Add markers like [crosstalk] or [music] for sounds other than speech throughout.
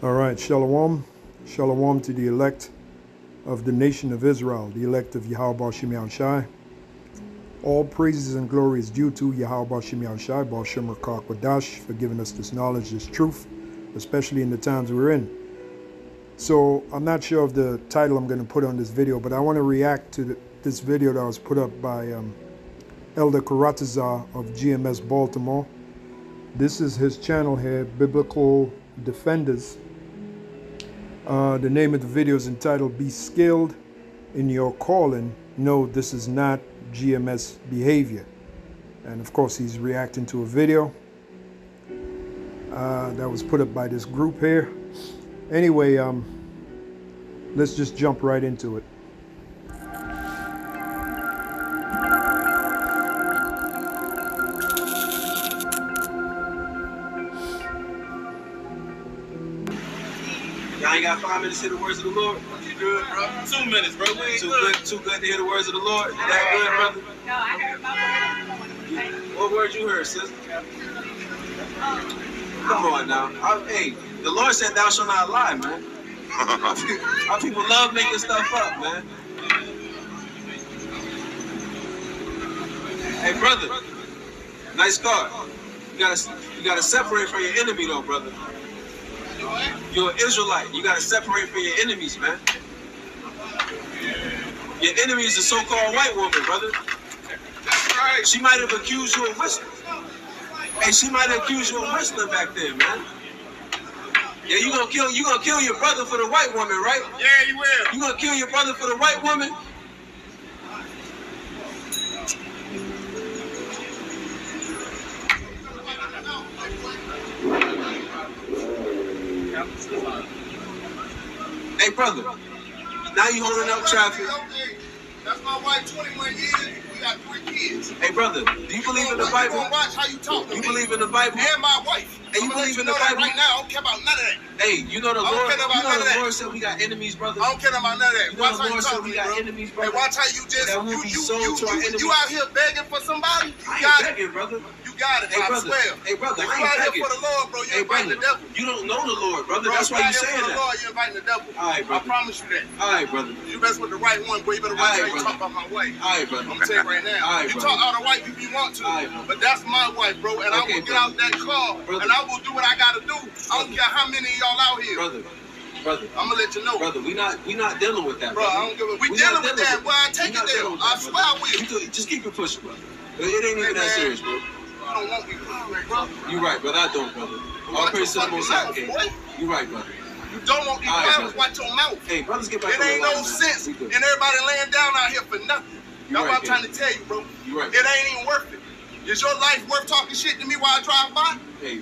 All right, Shalom. Shalom to the elect of the nation of Israel, the elect of Yahweh Shem Shai. All praises and glory is due to Yahweh Shem Shai, Baal Shem Kwadash, for giving us this knowledge, this truth, especially in the times we're in. So I'm not sure of the title I'm going to put on this video, but I want to react to the, this video that was put up by um, Elder Karatazar of GMS Baltimore. This is his channel here, Biblical Defenders. Uh, the name of the video is entitled Be Skilled in Your Calling. No, this is not GMS behavior. And of course, he's reacting to a video uh, that was put up by this group here. Anyway, um, let's just jump right into it. Got five minutes to hear the words of the Lord? You good, bro? Two minutes, bro. We ain't Too good. good, too good to hear the words of the Lord? That good, brother? No, I heard about What word you heard, sister? Come on now. I, hey, the Lord said thou shalt not lie, man. [laughs] Our people love making stuff up, man. Hey, brother. Nice car. You gotta, you gotta separate from your enemy, though, brother. You're an Israelite. You gotta separate from your enemies, man. Your enemy is a so-called white woman, brother. She might have accused you of whistling. Hey, she might have accused you of whistling back then, man. Yeah, you gonna kill you gonna kill your brother for the white woman, right? Yeah, you will. You gonna kill your brother for the white woman? Hey, brother. Now you holding up traffic. That's my wife, 21 years. We got three kids. Hey, brother. Do you believe in the Bible? watch how you talk to You believe in the Bible? And my wife. Hey, you believe in the Bible? Right now, I don't care about none of that. Hey, you know the Lord. care about You know the. Lord said we got enemies, brother. I don't care about none of that. You know Watch the Lord said we got enemies, Hey, watch how you just you you you, you, you out here begging for somebody. You I ain't begging, brother. Got it. Hey, I brother. swear. Hey, brother, If you out here for the Lord, bro, you Hey, inviting brother, the devil. you don't know the Lord, brother. Bro, That's why out you here saying for the that. Lord, you're inviting the devil. All right, I promise you that. All right, brother. You mess with the right one, boy. You better watch right, how you brother. talk about my wife. All right, brother. I'm gonna tell you right now. All right, you brother. talk all the white people you want to, right, but that's my wife, bro. And I Okay, will get out that car Brother. and I will do what I gotta do. I don't care how many of y'all out here. Brother, brother, I'm gonna let you know, brother. We not we not dealing with that, bro. brother. I don't give a. We We dealing not with that. Boy, I take it there. I that, swear I will. Just keep it pushing, brother. It ain't even that serious, bro. I don't want you, bro. You right, brother. I don't, brother. All praise to the Most High, mouth, King. boy. You right, brother. You don't want these right, violence. brother. Watch your mouth. Hey, brothers, get back It ain't line, no man. sense in everybody laying down out here for nothing. That's right, what I'm trying to tell you, bro. You right. It ain't even worth it. Is your life worth talking shit to me while I drive by? Hey,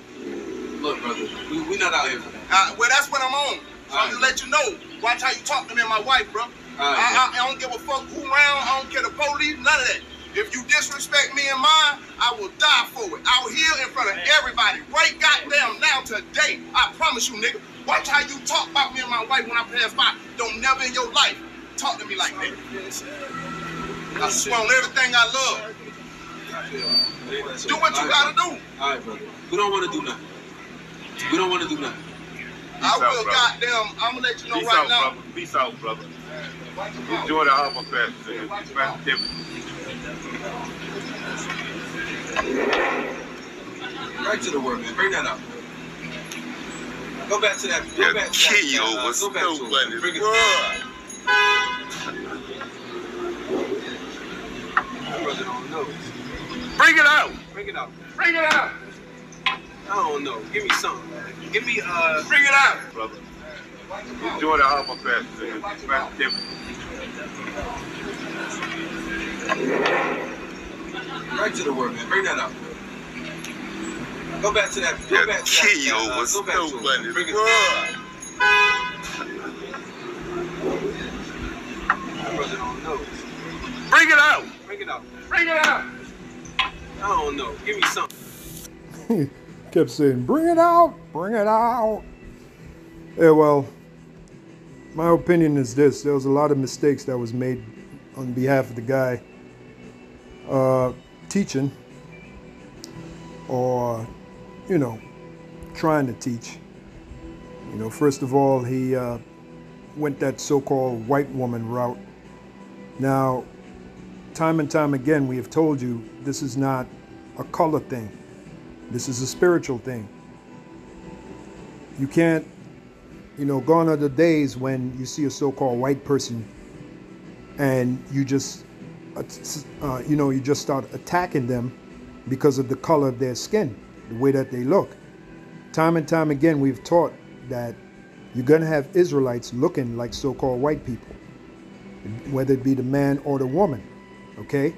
look, brother. We we not out here for that. Uh, well, that's what I'm on. So I'm just let you know. Watch how you talk to me and my wife, bro. All I, I, I don't give a fuck who around. I don't care the police, none of that. If you disrespect me and mine, I will die for it. I will here in front of everybody, right goddamn now today. I promise you, nigga. Watch how you talk about me and my wife when I pass by. Don't never in your life talk to me like that. I swear on everything I love. Do what you gotta do. All right, brother. We don't want to do nothing. We don't want to do nothing. I will brother. goddamn. I'm gonna let you know Peace right out, now. brother. Peace out, brother. Enjoy the Harbor Fest. It's Thanksgiving. Right to the word, man. Bring that up. Go back to that. Go Yeah, back to that. Keo uh, was go back to it. Bring it. Bruh. My brother don't know. Bring it out. Bring it out. Bring it out. I don't know. Give me something. man. Give me uh. Bring it out, brother. Enjoy the Harbor Fest. It's Thanksgiving. Right to the word, man. Bring that up. Go back to that. Go Yeah, back to that. Keo uh, was go back so to it. funny. Bring it. Bruh. My brother don't know. Bring it out. Bring it out. Bring it out. I don't know. Give me something. [laughs] Kept saying, bring it out, bring it out. Yeah, well, my opinion is this. There was a lot of mistakes that was made on behalf of the guy uh, teaching or, you know, trying to teach. You know, first of all, he uh, went that so-called white woman route. Now, time and time again, we have told you this is not a color thing. This is a spiritual thing. You can't, you know, gone are the days when you see a so-called white person and you just, uh, you know, you just start attacking them because of the color of their skin, the way that they look. Time and time again, we've taught that you're going to have Israelites looking like so-called white people, whether it be the man or the woman. Okay?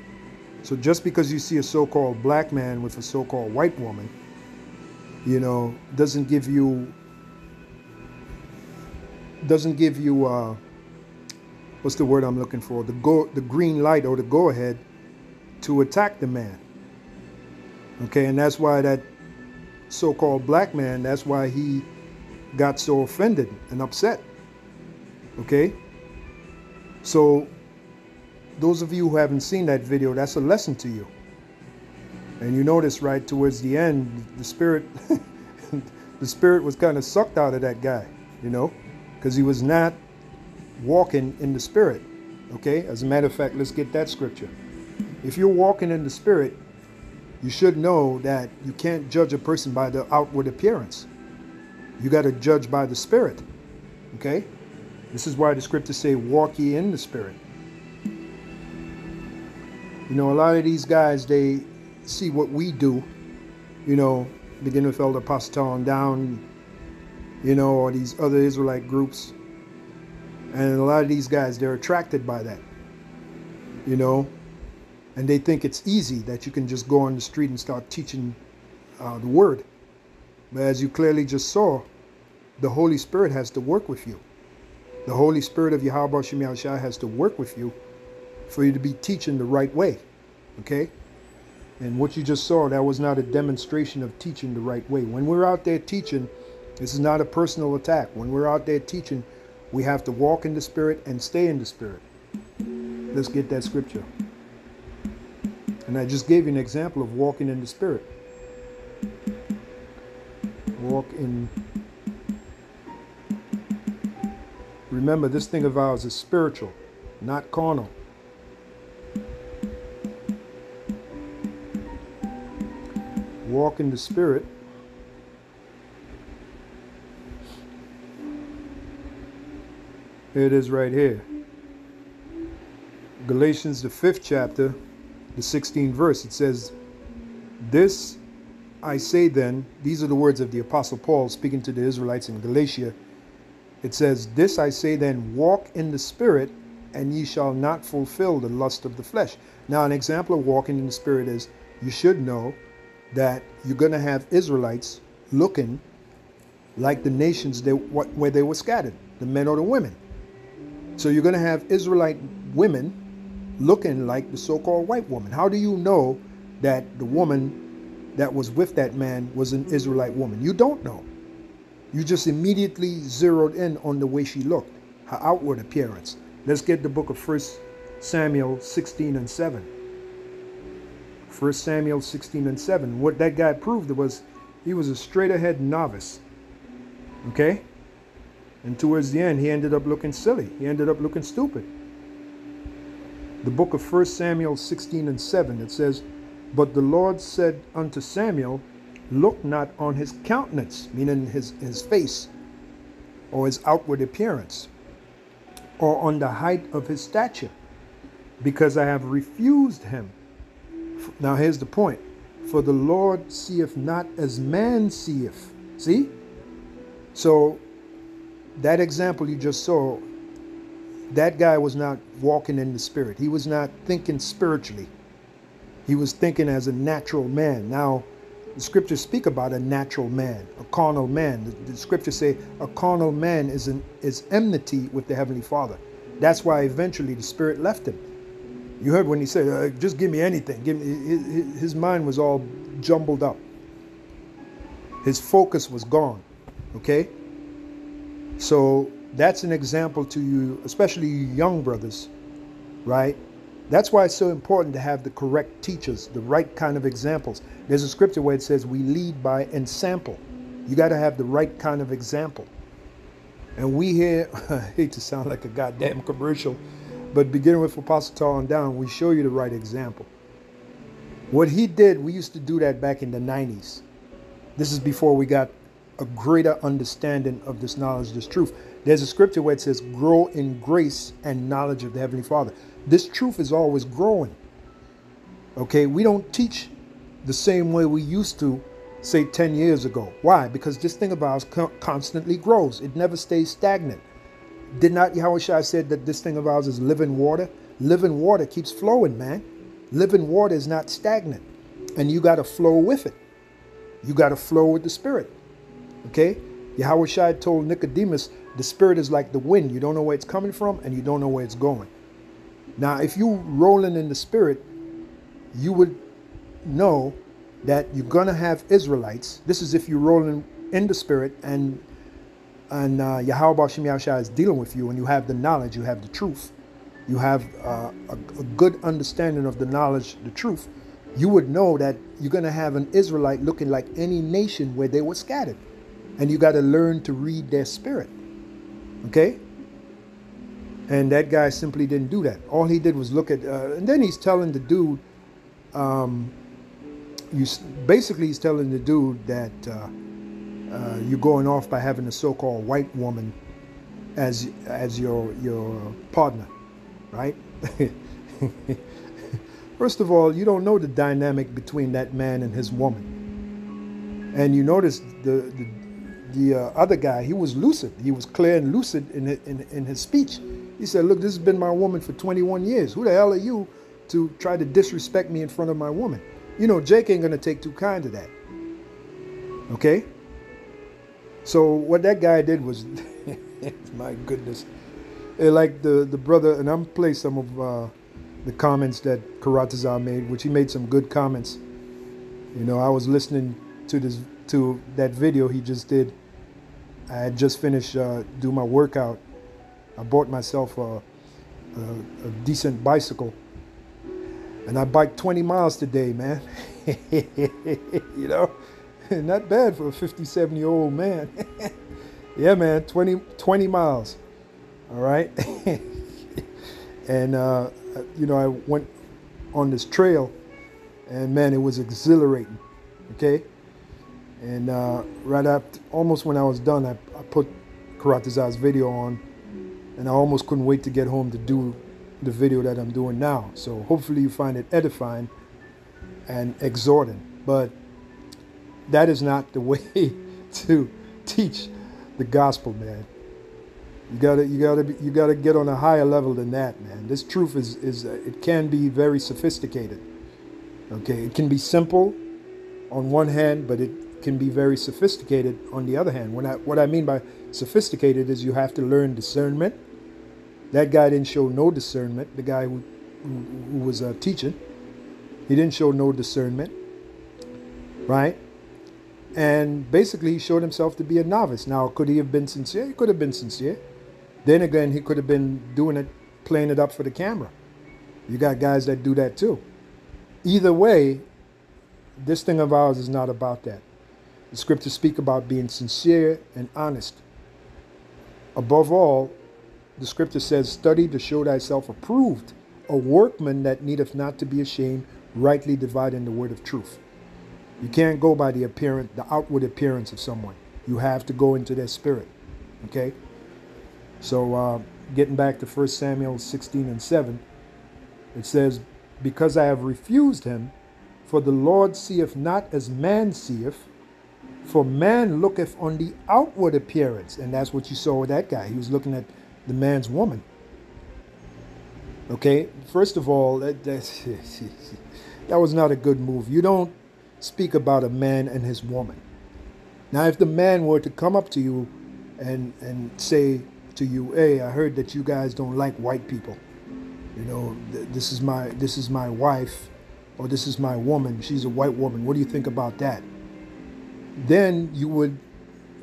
So just because you see a so-called black man with a so-called white woman, you know, doesn't give you doesn't give you uh, what's the word I'm looking for? The go the green light or the go ahead to attack the man. Okay, and that's why that so-called black man, that's why he got so offended and upset. Okay? So those of you who haven't seen that video, that's a lesson to you. And you notice right towards the end, the spirit [laughs] the spirit was kind of sucked out of that guy, you know, because he was not walking in the spirit. Okay? As a matter of fact, let's get that scripture. If you're walking in the spirit, you should know that you can't judge a person by the outward appearance. You got to judge by the Spirit. Okay? This is why the scriptures say, walk ye in the Spirit. You know, a lot of these guys, they see what we do, you know, beginning with Elder Apostle and down, you know, or these other Israelite groups. And a lot of these guys, they're attracted by that, you know, and they think it's easy that you can just go on the street and start teaching uh, the word. But as you clearly just saw, the Holy Spirit has to work with you. The Holy Spirit of Yahweh Shem has to work with you for you to be teaching the right way. Okay? And what you just saw, that was not a demonstration of teaching the right way. When we're out there teaching, this is not a personal attack. When we're out there teaching, we have to walk in the Spirit and stay in the Spirit. Let's get that scripture. And I just gave you an example of walking in the Spirit. Walk in. Remember, this thing of ours is spiritual, not carnal. Walk in the Spirit. Here it is right here. Galatians, the fifth chapter, the 16th verse. It says, This I say then, these are the words of the Apostle Paul speaking to the Israelites in Galatia. It says, This I say then, walk in the Spirit, and ye shall not fulfill the lust of the flesh. Now, an example of walking in the Spirit is you should know that you're going to have Israelites looking like the nations they, where they were scattered, the men or the women. So you're going to have Israelite women looking like the so-called white woman. How do you know that the woman that was with that man was an Israelite woman? You don't know. You just immediately zeroed in on the way she looked, her outward appearance. Let's get the book of First Samuel 16 and 7. 1 Samuel 16 and 7. What that guy proved was he was a straight ahead novice. Okay? And towards the end, he ended up looking silly. He ended up looking stupid. The book of 1 Samuel 16 and 7, it says, But the Lord said unto Samuel, Look not on his countenance, meaning his, his face, or his outward appearance, or on the height of his stature, because I have refused him. Now here's the point. For the Lord seeth not as man seeth. See? So that example you just saw, that guy was not walking in the spirit. He was not thinking spiritually. He was thinking as a natural man. Now, the scriptures speak about a natural man, a carnal man. The, the scriptures say a carnal man is an is enmity with the heavenly Father. That's why eventually the spirit left him. You heard when he said, uh, "Just give me anything." Give me. His, his mind was all jumbled up. His focus was gone. Okay. So that's an example to you, especially you young brothers, right? That's why it's so important to have the correct teachers, the right kind of examples. There's a scripture where it says we lead by example. You got to have the right kind of example. And we here, [laughs] I hate to sound like a goddamn commercial, but beginning with Apostle Tar on down, we show you the right example. What he did, we used to do that back in the 90s. This is before we got a greater understanding of this knowledge, this truth. There's a scripture where it says, grow in grace and knowledge of the Heavenly Father. This truth is always growing. Okay, we don't teach the same way we used to, say, 10 years ago. Why? Because this thing of ours constantly grows, it never stays stagnant. Did not Yahweh Shai said that this thing of ours is living water? Living water keeps flowing, man. Living water is not stagnant. And you got to flow with it. You got to flow with the Spirit. Okay? Yahweh Shai told Nicodemus, the Spirit is like the wind. You don't know where it's coming from and you don't know where it's going. Now, if you're rolling in the Spirit, you would know that you're going to have Israelites. This is if you're rolling in the Spirit and and uh, Yahweh Shem Yahushua is dealing with you and you have the knowledge, you have the truth, you have uh, a, a good understanding of the knowledge, the truth, you would know that you're going to have an Israelite looking like any nation where they were scattered. And you got to learn to read their spirit. Okay? And that guy simply didn't do that. All he did was look at, uh, and then he's telling the dude, um, you basically he's telling the dude that uh, uh, you're going off by having a so-called white woman as as your your partner, right? [laughs] First of all, you don't know the dynamic between that man and his woman, and you notice the the, the uh, other guy. He was lucid. He was clear and lucid in, in in his speech. He said, "Look, this has been my woman for 21 years. Who the hell are you to try to disrespect me in front of my woman?" You know, Jake ain't gonna take too kind to that. Okay. So what that guy did was, [laughs] my goodness, eh, like the the brother, and I'm play some of uh, the comments that Karatazar made, which he made some good comments. You know, I was listening to this to that video he just did. I had just finished uh, do my workout. I bought myself a, a, a decent bicycle, and I biked 20 miles today, man. [laughs] you know [laughs] not bad for a 57 year old man. [laughs] yeah, man, 20, 20 miles. All right. and, uh, you know, I went on this trail and man, it was exhilarating. Okay. And uh, right after, almost when I was done, I, I put Karatazar's video on and I almost couldn't wait to get home to do the video that I'm doing now. So hopefully you find it edifying and exhorting. But that is not the [laughs] way to teach the gospel, man. You gotta, you gotta, be, you gotta get on a higher level than that, man. This truth is, is, uh, it can be very sophisticated. Okay, it can be simple on one hand, but it can be very sophisticated on the other hand. When I, what I mean by sophisticated is you have to learn discernment. That guy didn't show no discernment. The guy who, who, was uh, teaching, he didn't show no discernment, right? and basically he showed himself to be a novice. Now, could he have been sincere? He could have been sincere. Then again, he could have been doing it, playing it up for the camera. You got guys that do that too. Either way, this thing of ours is not about that. The scriptures speak about being sincere and honest. Above all, the scripture says, Study to show thyself approved, a workman that needeth not to be ashamed, rightly dividing the word of truth. You can't go by the appearance, the outward appearance of someone. You have to go into their spirit. Okay? So, uh, getting back to 1 Samuel 16 and 7, it says, Because I have refused him, for the Lord seeth not as man seeth, for man looketh on the outward appearance. And that's what you saw with that guy. He was looking at the man's woman. Okay? First of all, that, [laughs] that was not a good move. You don't speak about a man and his woman. Now, if the man were to come up to you and, and say to you, hey, I heard that you guys don't like white people. You know, th- this is my this is my wife or this is my woman. She's a white woman. What do you think about that? Then you would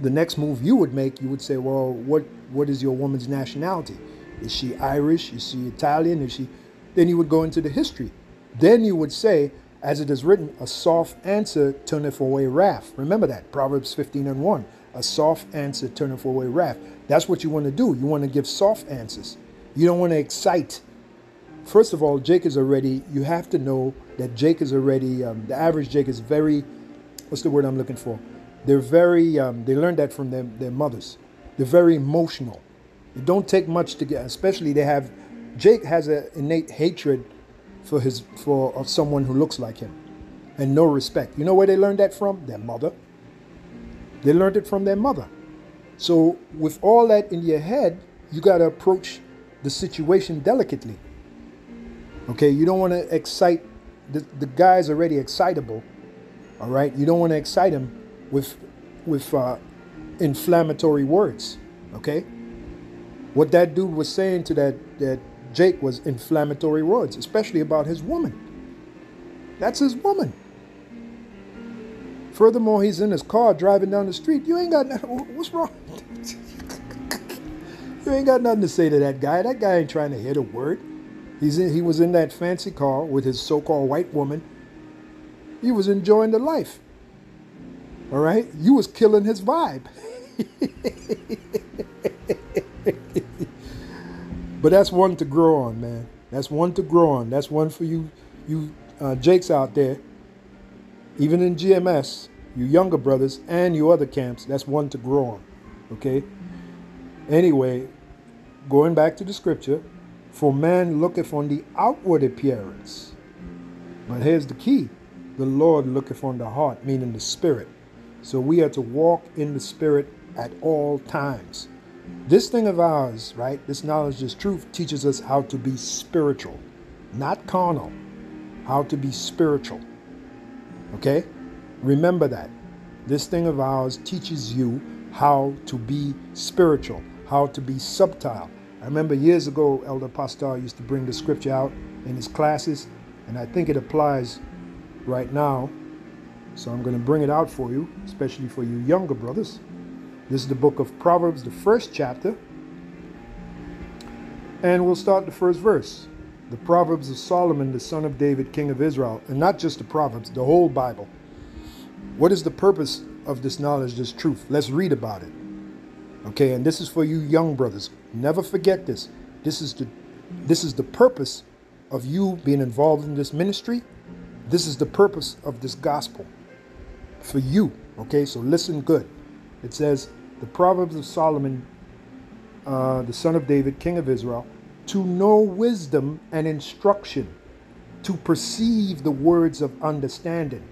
the next move you would make, you would say, well, what what is your woman's nationality? Is she Irish? Is she Italian? Is she then you would go into the history. Then you would say, as it is written, a soft answer turneth away wrath. Remember that, Proverbs 15 and 1. A soft answer turneth away wrath. That's what you want to do. You want to give soft answers. You don't want to excite. First of all, Jake is already, you have to know that Jake is already, um, the average Jake is very, what's the word I'm looking for? They're very, um, they learned that from their, their mothers. They're very emotional. It don't take much to get, especially they have, Jake has an innate hatred for his, for of someone who looks like him and no respect. You know where they learned that from? Their mother. They learned it from their mother. So, with all that in your head, you got to approach the situation delicately. Okay, you don't want to excite the, the guy's already excitable. All right, you don't want to excite him with with uh, inflammatory words. Okay, what that dude was saying to that that Jake was inflammatory words, especially about his woman. That's his woman. Furthermore, he's in his car driving down the street. You ain't got nothing. What's wrong? [laughs] you ain't got nothing to say to that guy. That guy ain't trying to hit a word. He's in, he was in that fancy car with his so-called white woman. He was enjoying the life. All right, you was killing his vibe. [laughs] but that's one to grow on, man. That's one to grow on. That's one for you, you uh, Jakes out there even in GMS, you younger brothers and you other camps, that's one to grow on. Okay? Anyway, going back to the scripture, for man looketh on the outward appearance. But here's the key the Lord looketh on the heart, meaning the spirit. So we are to walk in the spirit at all times. This thing of ours, right? This knowledge, this truth teaches us how to be spiritual, not carnal, how to be spiritual. Okay? Remember that. This thing of ours teaches you how to be spiritual, how to be subtle. I remember years ago, Elder Pastor used to bring the scripture out in his classes, and I think it applies right now. So I'm going to bring it out for you, especially for you younger brothers. This is the book of Proverbs, the first chapter. And we'll start the first verse the Proverbs of Solomon, the son of David, king of Israel, and not just the Proverbs, the whole Bible. What is the purpose of this knowledge, this truth? Let's read about it. Okay, and this is for you young brothers. Never forget this. This is the this is the purpose of you being involved in this ministry. This is the purpose of this gospel for you. Okay, so listen good. It says, the Proverbs of Solomon, uh, the son of David, king of Israel, to know wisdom and instruction, to perceive the words of understanding,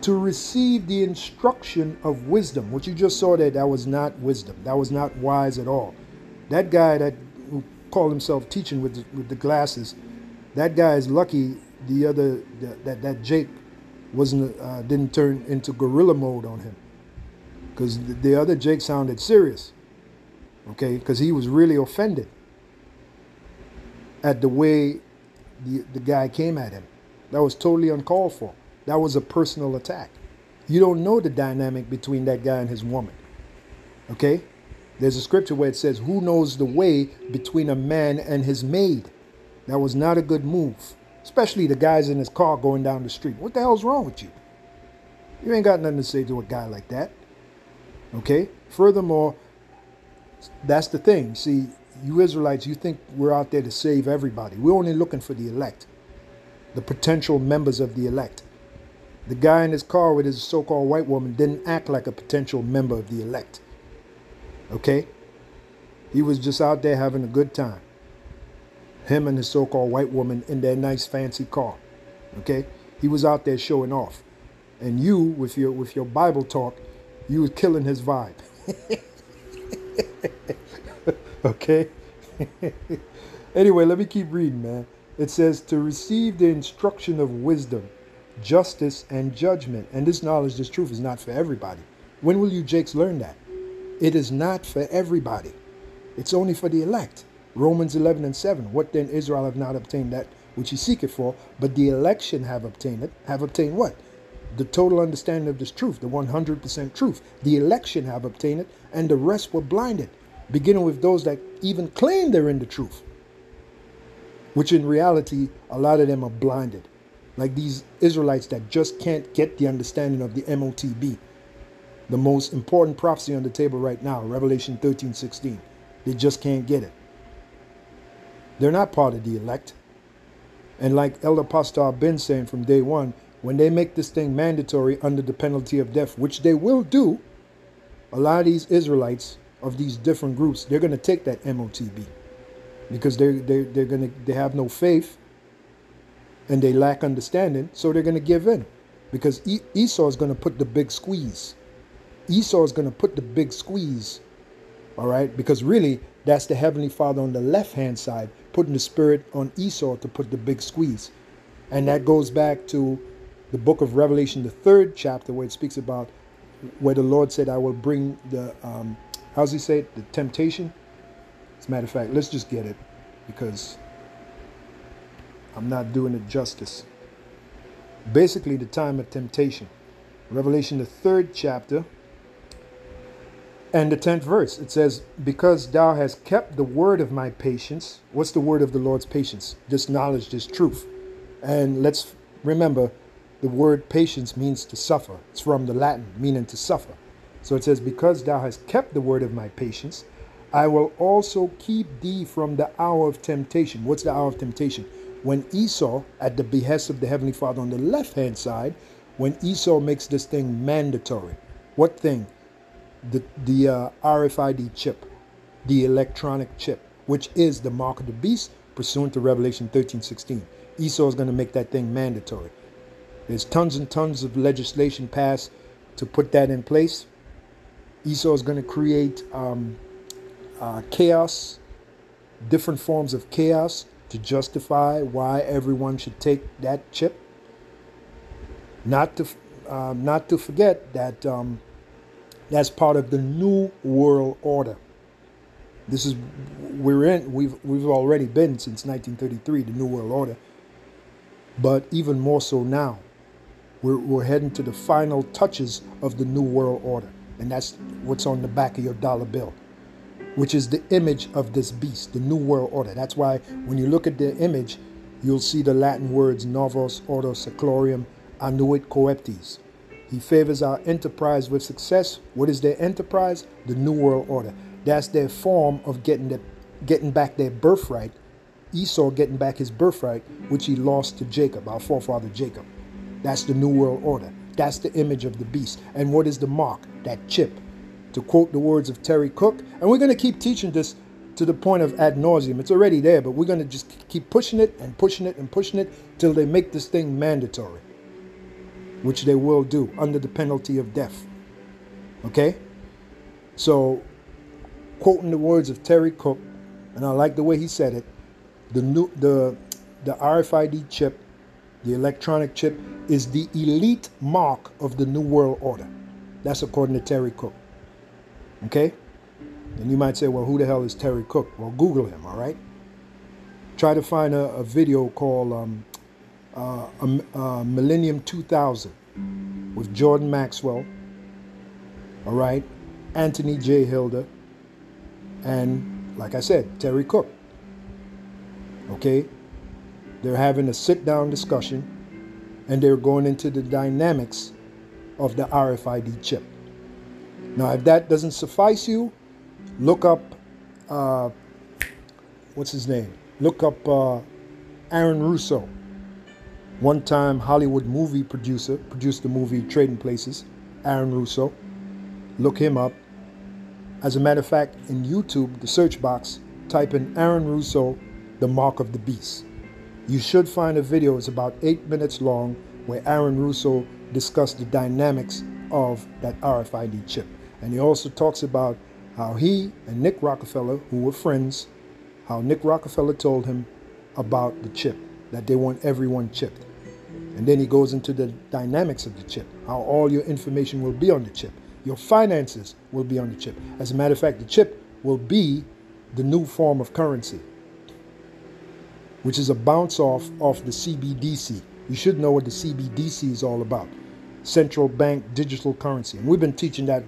to receive the instruction of wisdom. What you just saw there, that was not wisdom. That was not wise at all. That guy that who called himself teaching with the, with the glasses, that guy is lucky. The other the, that that Jake wasn't uh, didn't turn into gorilla mode on him, because the, the other Jake sounded serious. Okay, because he was really offended at the way the, the guy came at him. That was totally uncalled for. That was a personal attack. You don't know the dynamic between that guy and his woman. Okay? There's a scripture where it says, Who knows the way between a man and his maid? That was not a good move. Especially the guys in his car going down the street. What the hell's wrong with you? You ain't got nothing to say to a guy like that. Okay? Furthermore, that's the thing. See, you Israelites, you think we're out there to save everybody. We're only looking for the elect, the potential members of the elect. The guy in his car with his so called white woman didn't act like a potential member of the elect. Okay? He was just out there having a good time. Him and his so called white woman in their nice fancy car. Okay? He was out there showing off. And you, with your with your Bible talk, you was killing his vibe. [laughs] Okay? [laughs] anyway, let me keep reading, man. It says, to receive the instruction of wisdom, justice, and judgment. And this knowledge, this truth is not for everybody. When will you Jakes learn that? It is not for everybody. It's only for the elect. Romans 11 and 7. What then Israel have not obtained that which he seeketh for, but the election have obtained it. Have obtained what? The total understanding of this truth, the 100% truth. The election have obtained it, and the rest were blinded beginning with those that even claim they're in the truth, which in reality, a lot of them are blinded. Like these Israelites that just can't get the understanding of the MOTB. the most important prophecy on the table right now, Revelation 13 16. They just can't get it. They're not part of the elect. And like Elder Pastor been saying from day one, when they make this thing mandatory under the penalty of death, which they will do, a lot of these Israelites of these different groups, they're going to take that MOTB because they're, they're, they're going to, they have no faith and they lack understanding, so they're going to give in because Esau is going to put the big squeeze. Esau is going to put the big squeeze, all right? Because really, that's the Heavenly Father on the left hand side putting the Spirit on Esau to put the big squeeze. And that goes back to the book of Revelation, the third chapter, where it speaks about where the Lord said, I will bring the, um, how's he say it? The temptation. As a matter of fact, let's just get it because I'm not doing it justice. Basically, the time of temptation. Revelation, the third chapter, and the 10th verse. It says, Because thou hast kept the word of my patience. What's the word of the Lord's patience? This knowledge, this truth. And let's remember the word patience means to suffer. It's from the Latin, meaning to suffer. So it says, Because thou hast kept the word of my patience, I will also keep thee from the hour of temptation. What's the hour of temptation? When Esau, at the behest of the Heavenly Father on the left hand side, when Esau makes this thing mandatory. What thing? The, the uh, RFID chip, the electronic chip, which is the mark of the beast, pursuant to Revelation 13 16. Esau is going to make that thing mandatory. There's tons and tons of legislation passed to put that in place. Esau is going to create um, uh, chaos, different forms of chaos to justify why everyone should take that chip. Not to, um, not to forget that um, that's part of the new world order. This is we're in. We've we've already been since 1933, the new world order. But even more so now, we're, we're heading to the final touches of the new world order, and that's what's on the back of your dollar bill which is the image of this beast, the New World Order. That's why when you look at the image, you'll see the Latin words Novus Ordo Seclorum Annuit Coeptis. He favors our enterprise with success. What is their enterprise? The New World Order. That's their form of getting the, getting back their birthright. Esau getting back his birthright, which he lost to Jacob, our forefather Jacob. That's the New World Order. That's the image of the beast. And what is the mark? That chip to quote the words of Terry Cook. And we're going to keep teaching this to the point of ad nauseam. It's already there, but we're going to just keep pushing it and pushing it and pushing it till they make this thing mandatory, which they will do under the penalty of death. Okay? So, quoting the words of Terry Cook, and I like the way he said it, the new the the RFID chip, the electronic chip, is the elite mark of the New World Order. That's according to Terry Cook. Okay? And you might say, well, who the hell is Terry Cook? Well, Google him, all right? Try to find a, a video called um, uh, uh, Millennium 2000 with Jordan Maxwell, all right? Anthony J. Hilder, and like I said, Terry Cook. Okay? They're having a sit down discussion and they're going into the dynamics of the RFID chip. Now, if that doesn't suffice you, look up, uh, what's his name? Look up uh, Aaron Russo. One time Hollywood movie producer, produced the movie Trading Places, Aaron Russo. Look him up. As a matter of fact, in YouTube, the search box, type in Aaron Russo, The Mark of the Beast. You should find a video, it's about eight minutes long, where Aaron Russo discussed the dynamics of that RFID chip. And he also talks about how he and Nick Rockefeller, who were friends, how Nick Rockefeller told him about the chip, that they want everyone chipped. And then he goes into the dynamics of the chip, how all your information will be on the chip. Your finances will be on the chip. As a matter of fact, the chip will be the new form of currency, which is a bounce off of the CBDC. You should know what the CBDC is all about central bank digital currency. And we've been teaching that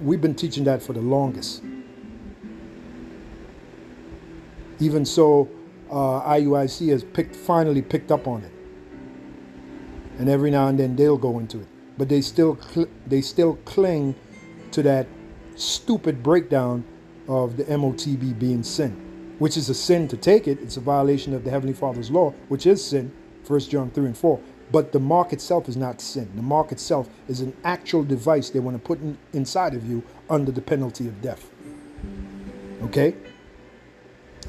we've been teaching that for the longest. Even so, uh, IUIC has picked finally picked up on it, and every now and then they'll go into it. but they still cl- they still cling to that stupid breakdown of the MOTB being sin, which is a sin to take it. It's a violation of the Heavenly Father's law, which is sin, 1 John 3 and 4. But the mark itself is not sin. The mark itself is an actual device they want to put in, inside of you under the penalty of death. Okay?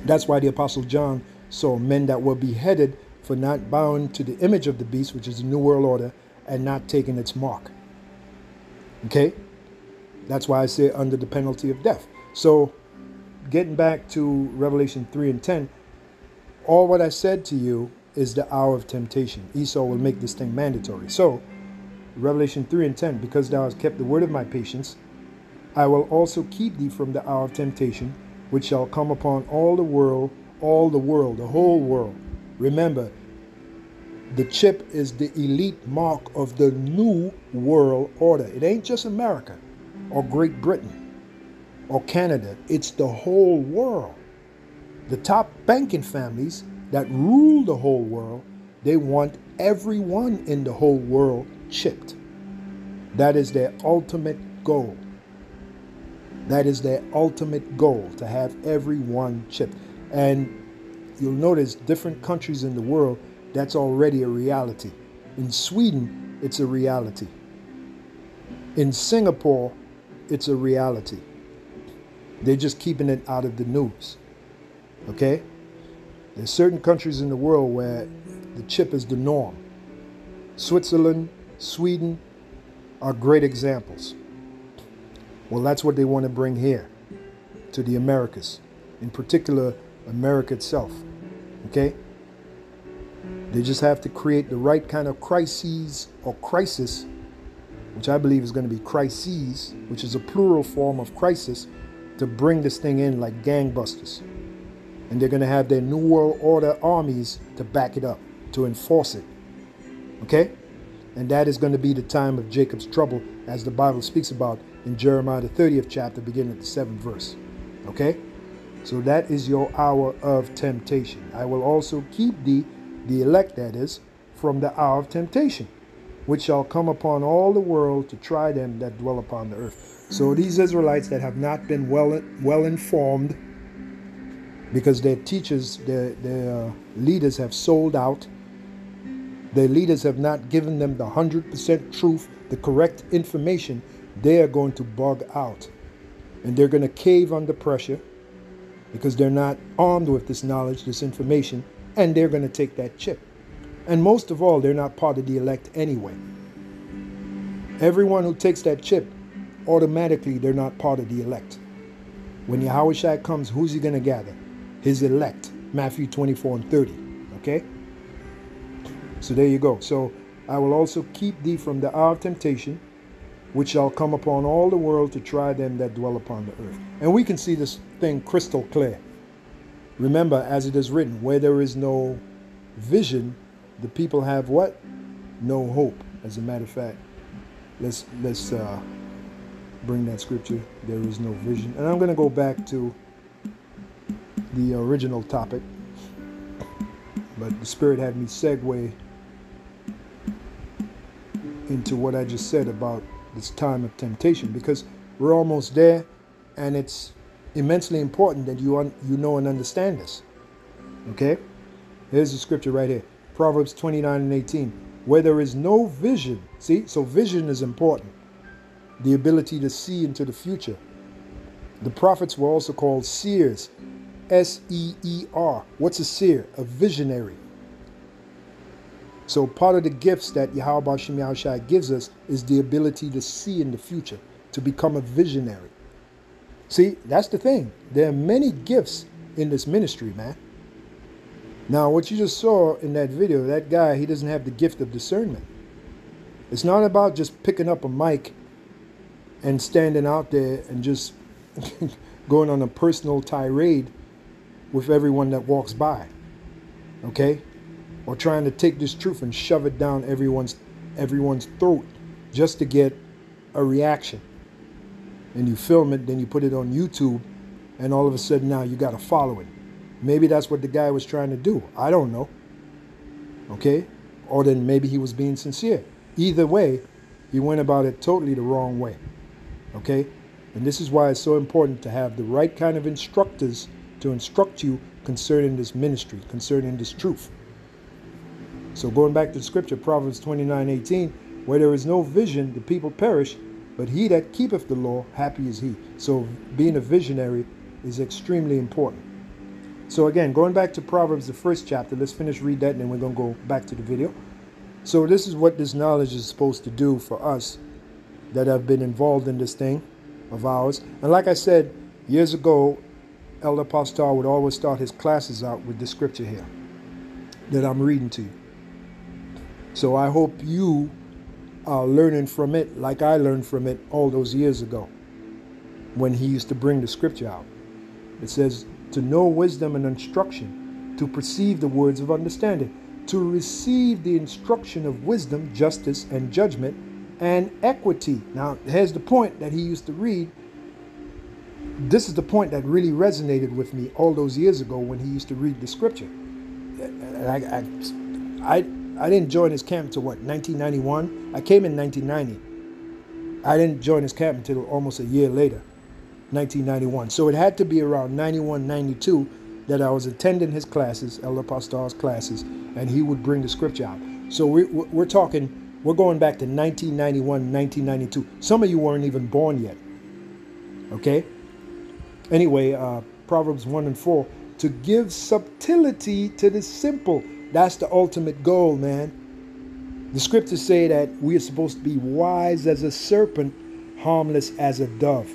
That's why the Apostle John saw men that were beheaded for not bowing to the image of the beast, which is the New World Order, and not taking its mark. Okay? That's why I say under the penalty of death. So, getting back to Revelation 3 and 10, all what I said to you is the hour of temptation. Esau will make this thing mandatory. So, Revelation 3 and 10, because thou hast kept the word of my patience, I will also keep thee from the hour of temptation, which shall come upon all the world, all the world, the whole world. Remember, the chip is the elite mark of the new world order. It ain't just America or Great Britain or Canada, it's the whole world. The top banking families that rule the whole world, they want everyone in the whole world chipped. That is their ultimate goal. That is their ultimate goal to have everyone chipped. And you'll notice different countries in the world, that's already a reality. In Sweden, it's a reality. In Singapore, it's a reality. They're just keeping it out of the news. Okay? There's certain countries in the world where the chip is the norm. Switzerland, Sweden are great examples. Well, that's what they want to bring here to the Americas, in particular, America itself. Okay? They just have to create the right kind of crises or crisis, which I believe is going to be crises, which is a plural form of crisis, to bring this thing in like gangbusters. And they're going to have their New World Order armies to back it up, to enforce it. Okay? And that is going to be the time of Jacob's trouble, as the Bible speaks about in Jeremiah, the 30th chapter, beginning at the 7th verse. Okay? So that is your hour of temptation. I will also keep thee, the elect that is, from the hour of temptation, which shall come upon all the world to try them that dwell upon the earth. So these Israelites that have not been well well informed, because their teachers, their, their uh, leaders have sold out. Their leaders have not given them the 100% truth, the correct information. They are going to bug out. And they're going to cave under pressure because they're not armed with this knowledge, this information, and they're going to take that chip. And most of all, they're not part of the elect anyway. Everyone who takes that chip, automatically they're not part of the elect. When Yahweh comes, who's he going to gather? His elect. Matthew 24 and 30. Okay? So there you go. So I will also keep thee from the hour of temptation, which shall come upon all the world to try them that dwell upon the earth. And we can see this thing crystal clear. Remember, as it is written, where there is no vision, the people have what? No hope. As a matter of fact, let's let's uh, bring that scripture. There is no vision, and I'm going to go back to the original topic, but the Spirit had me segue into what I just said about this time of temptation because we're almost there, and it's immensely important that you un- you know and understand this. Okay, here's the scripture right here, Proverbs 29 and 18. Where there is no vision, see, so vision is important. The ability to see into the future. The prophets were also called seers, S E E R. What's a seer? A visionary. So part of the gifts that Yahweh Shem gives us is the ability to see in the future, to become a visionary. See, that's the thing. There are many gifts in this ministry, man. Now, what you just saw in that video, that guy, he doesn't have the gift of discernment. It's not about just picking up a mic and standing out there and just [laughs] going on a personal tirade with everyone that walks by. Okay? Or trying to take this truth and shove it down everyone's everyone's throat just to get a reaction. And you film it, then you put it on YouTube, and all of a sudden now you got a following. Maybe that's what the guy was trying to do. I don't know. Okay? Or then maybe he was being sincere. Either way, he went about it totally the wrong way. Okay? And this is why it's so important to have the right kind of instructors to instruct you concerning this ministry, concerning this truth. So going back to the scripture, Proverbs 29 18, where there is no vision, the people perish, but he that keepeth the law, happy is he. So being a visionary is extremely important. So again, going back to Proverbs, the first chapter, let's finish read that and then we're going to go back to the video. So this is what this knowledge is supposed to do for us that have been involved in this thing of ours. And like I said, years ago, Elder Pastor would always start his classes out with the scripture here that I'm reading to you. So I hope you are learning from it like I learned from it all those years ago when he used to bring the scripture out. It says, to know wisdom and instruction, to perceive the words of understanding, to receive the instruction of wisdom, justice, and judgment, and equity. Now, here's the point that he used to read. This is the point that really resonated with me all those years ago when he used to read the scripture. And I, I, I, I didn't join his camp until what, 1991? I came in 1990. I didn't join his camp until almost a year later. 1991. So it had to be around 91, 92 that I was attending his classes, Elder Pastor's classes, and he would bring the scripture out. So we, we're talking, we're going back to 1991, 1992. Some of you weren't even born yet. Okay? Anyway, uh, Proverbs 1 and 4 to give subtlety to the simple. That's the ultimate goal, man. The scriptures say that we are supposed to be wise as a serpent, harmless as a dove.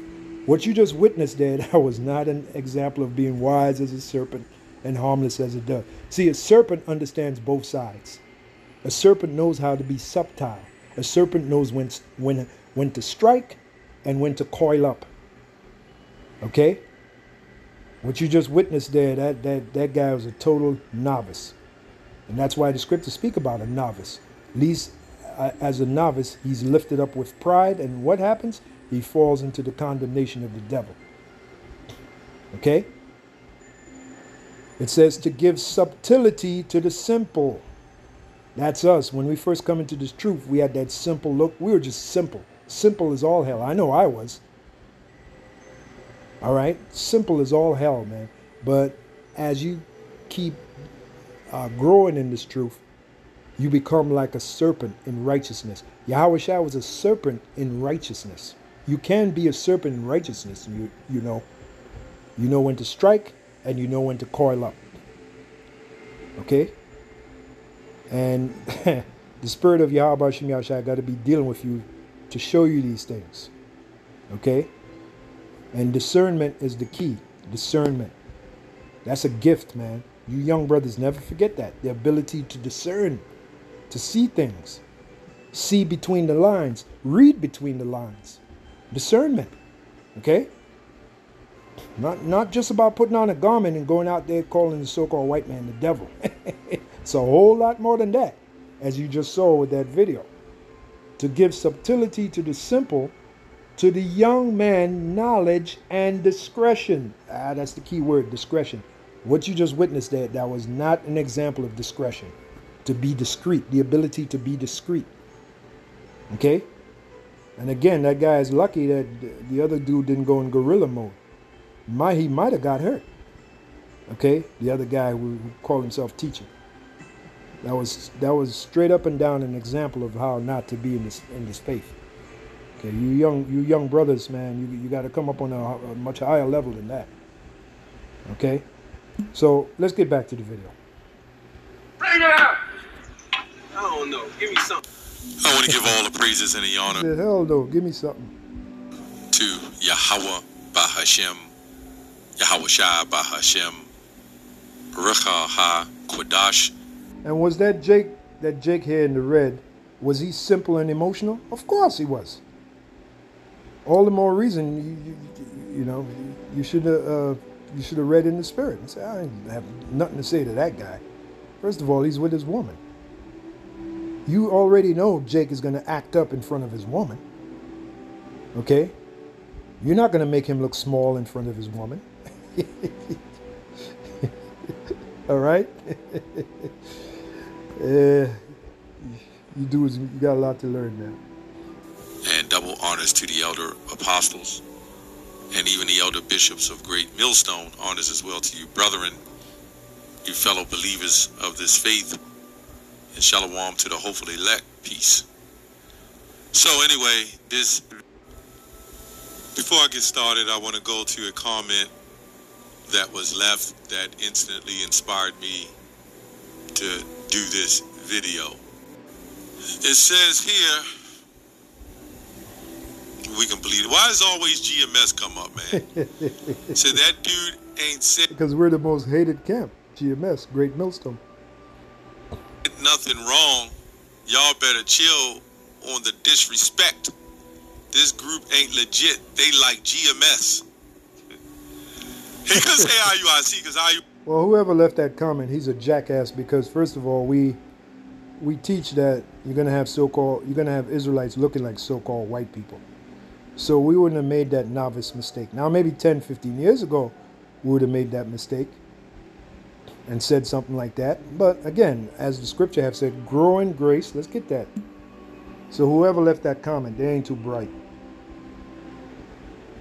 What you just witnessed there, [laughs] that was not an example of being wise as a serpent and harmless as a dove. See, a serpent understands both sides. A serpent knows how to be subtle. A serpent knows when, when, when to strike and when to coil up. Okay? What you just witnessed there, that, that, that guy was a total novice. And that's why the scriptures speak about a novice. Least uh, as a novice, he's lifted up with pride. And what happens? he falls into the condemnation of the devil. Okay? It says to give subtlety to the simple. That's us. When we first come into this truth, we had that simple look. We were just simple. Simple as all hell. I know I was. All right? Simple as all hell, man. But as you keep growing in this truth, you become like a serpent in righteousness. Yahweh Shah was a serpent in righteousness. You can be a serpent in righteousness. You you know, you know when to strike and you know when to coil up. Okay. And [laughs] the spirit of Yahweh Shem got to be dealing with you to show you these things. Okay. And discernment is the key. Discernment. That's a gift, man. You young brothers never forget that. The ability to discern, to see things, see between the lines, read between the lines discernment. Okay? Not not just about putting on a garment and going out there calling the so-called white man the devil. [laughs] it's a whole lot more than that, as you just saw with that video. To give subtlety to the simple, to the young man knowledge and discretion. Ah, that's the key word, discretion. What you just witnessed there, that was not an example of discretion. To be discreet, the ability to be discreet. Okay? And again, that guy is lucky that the other dude didn't go in gorilla mode. Might he might have got hurt. Okay, the other guy who, who called himself teacher. That was that was straight up and down an example of how not to be in this in this faith. Okay, you young you young brothers, man, you you got to come up on a, a much higher level than that. Okay, so let's get back to the video. Bring it out. I don't know. Give me something. I want to give all the praises and the honor The hell though, give me something. to Yahweh Bahashem, Yahweh Shai Bahashem, Recha Ha Quadash, And was that Jake, that Jake here in the red, was he simple and emotional? Of course he was. All the more reason, you, you, you know, you should have, uh, you should have read in the spirit and say, I have nothing to say to that guy. First of all, he's with his woman. You already know Jake is going to act up in front of his woman. Okay? You're not going to make him look small in front of his woman. [laughs] All right? uh, [laughs] you do you got a lot to learn now. as to the elder apostles and even the elder bishops of Great Millstone. Honors as well to you, brethren, you fellow believers of this faith, and shalom to the hopeful elect. Peace. So anyway, this before I get started, I want to go to a comment that was left that instantly inspired me to do this video. It says here, we can believe it. Why does always GMS come up, man? [laughs] so that dude ain't said Because we're the most hated camp. GMS, Great Millstone. nothing wrong. Y'all better chill on the disrespect. This group ain't legit. They like GMS. He [laughs] could say IUIC because IU Well, whoever left that comment, he's a jackass because first of all, we we teach that you're gonna have so-called you're gonna have Israelites looking like so-called white people. So we wouldn't have made that novice mistake. Now maybe 10, 15 years ago, we would have made that mistake and said something like that. But again, as the scripture have said, grow in grace. Let's get that. So whoever left that comment, they ain't too bright.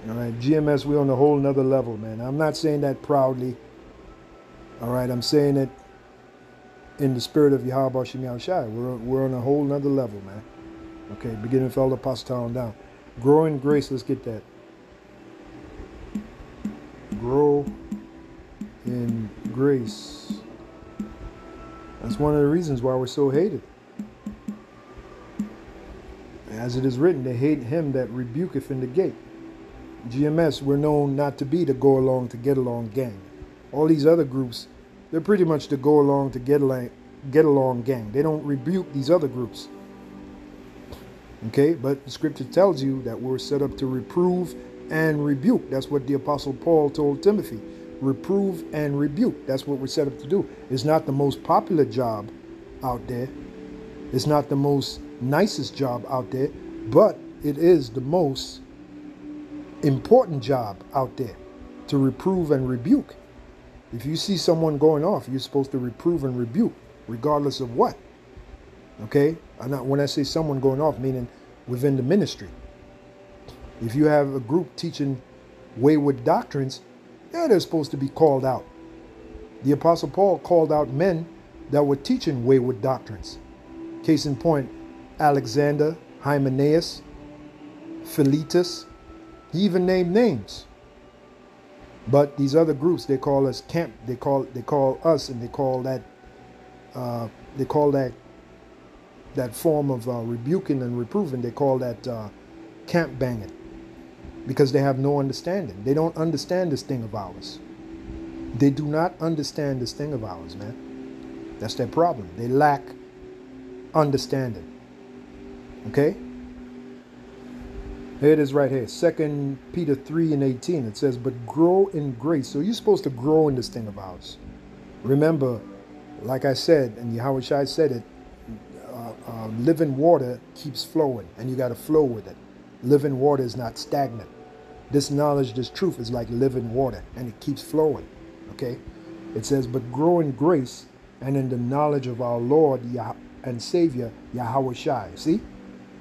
All right, GMS, we're on a whole nother level, man. I'm not saying that proudly. All right, I'm saying it in the spirit of Yahweh Shem Shai. We're, we're on a whole nother level, man. Okay, beginning Elder Apostle down. Grow in grace, let's get that. Grow in grace. That's one of the reasons why we're so hated. As it is written, they hate him that rebuketh in the gate. GMS, we're known not to be the go along to get along gang. All these other groups, they're pretty much the go along to get along, get along gang. They don't rebuke these other groups. Okay, but the scripture tells you that we're set up to reprove and rebuke. That's what the apostle Paul told Timothy. Reprove and rebuke. That's what we're set up to do. It's not the most popular job out there. It's not the most nicest job out there, but it is the most important job out there to reprove and rebuke. If you see someone going off, you're supposed to reprove and rebuke, regardless of what. Okay? I'm not, when I say someone going off, meaning within the ministry. If you have a group teaching wayward doctrines, yeah, they're supposed to be called out. The Apostle Paul called out men that were teaching wayward doctrines. Case in point, Alexander, Hymenaeus, Philetus. He even named names. But these other groups, they call us camp. They call they call us, and they call that uh, they call that that form of uh, rebuking and reproving. They call that uh, camp banging because they have no understanding. They don't understand this thing of ours. They do not understand this thing of ours, man. That's their problem. They lack understanding. Okay? Here it is right here. Second Peter 3 and 18. It says, But grow in grace. So you're supposed to grow in this thing of ours. Remember, like I said, and Yahweh Shai said it, uh, uh, living water keeps flowing, and you got to flow with it. Living water is not stagnant. This knowledge, this truth is like living water, and it keeps flowing. Okay? It says, But grow in grace and in the knowledge of our Lord Yah- and Savior, Yahweh Shai. See?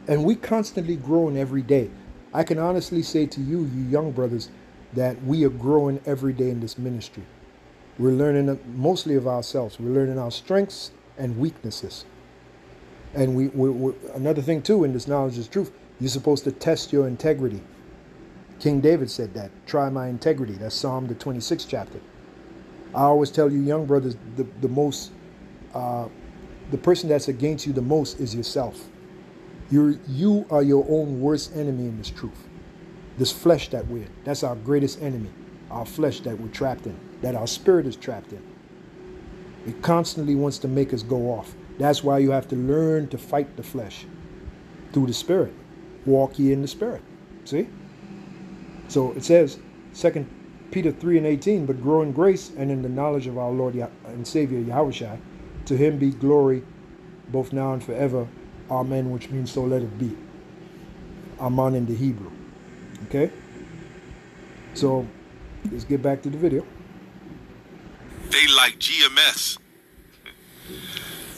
And we constantly growing every day. I can honestly say to you, you young brothers, that we are growing every day in this ministry. We're learning mostly of ourselves. We're learning our strengths and weaknesses. And we, we, we another thing too in this knowledge is truth. You're supposed to test your integrity. King David said that. Try my integrity. That's Psalm the 26th chapter. I always tell you, young brothers, the, the most, uh, the person that's against you the most is yourself. You're, you are your own worst enemy in this truth. This flesh that we're in, that's our greatest enemy. Our flesh that we're trapped in, that our spirit is trapped in. It constantly wants to make us go off. That's why you have to learn to fight the flesh through the spirit. Walk ye in the spirit. See? So it says, Second Peter 3 and 18, but grow in grace and in the knowledge of our Lord and Savior Yahushua. To him be glory both now and forever. Amen, which means so let it be. Amen in the Hebrew. Okay? So let's get back to the video. they like GMS.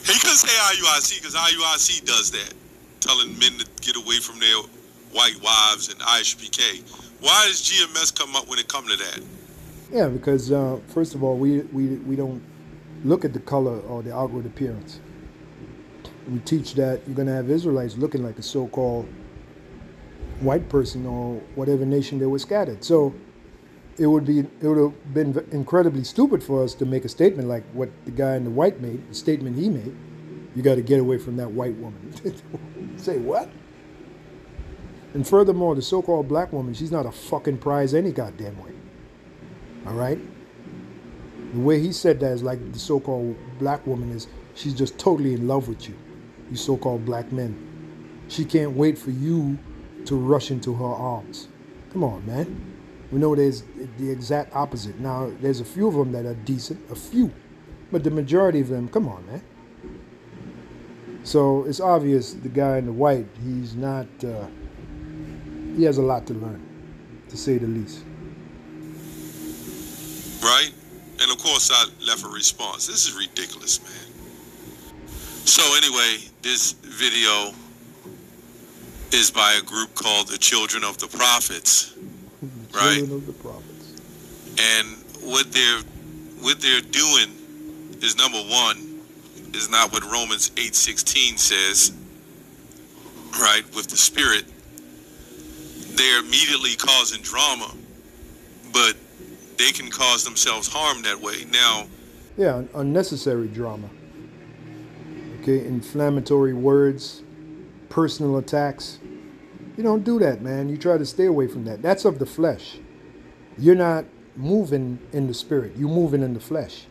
He could say IUIC because IUIC does that, telling men to get away from their white wives and ISPK. Why does GMS come up when it comes to that? Yeah, because uh, first of all, we, we we don't look at the color or the outward appearance. We teach that you're going to have Israelites looking like a so-called white person or whatever nation they were scattered. So it would be it would have been incredibly stupid for us to make a statement like what the guy in the white made, the statement he made. You got to get away from that white woman. [laughs] Say what? And furthermore, the so-called black woman, she's not a fucking prize any goddamn way. All right? The way he said that is like the so-called black woman is she's just totally in love with you, you so-called black men. She can't wait for you to rush into her arms. Come on, man. We know there's the exact opposite. Now, there's a few of them that are decent, a few, but the majority of them, come on, man. So it's obvious the guy in the white, he's not, uh, he has a lot to learn, to say the least. Right? And of course, I left a response. This is ridiculous, man. So, anyway, this video is by a group called the Children of the Prophets. Right. of the prophets. And what they're what they're doing is number one is not what Romans eight sixteen says, right? With the spirit, they're immediately causing drama, but they can cause themselves harm that way. Now, Yeah, unnecessary drama. Okay, inflammatory words, personal attacks. You don't do that, man. You try to stay away from that. That's of the flesh. You're not moving in the spirit, you're moving in the flesh.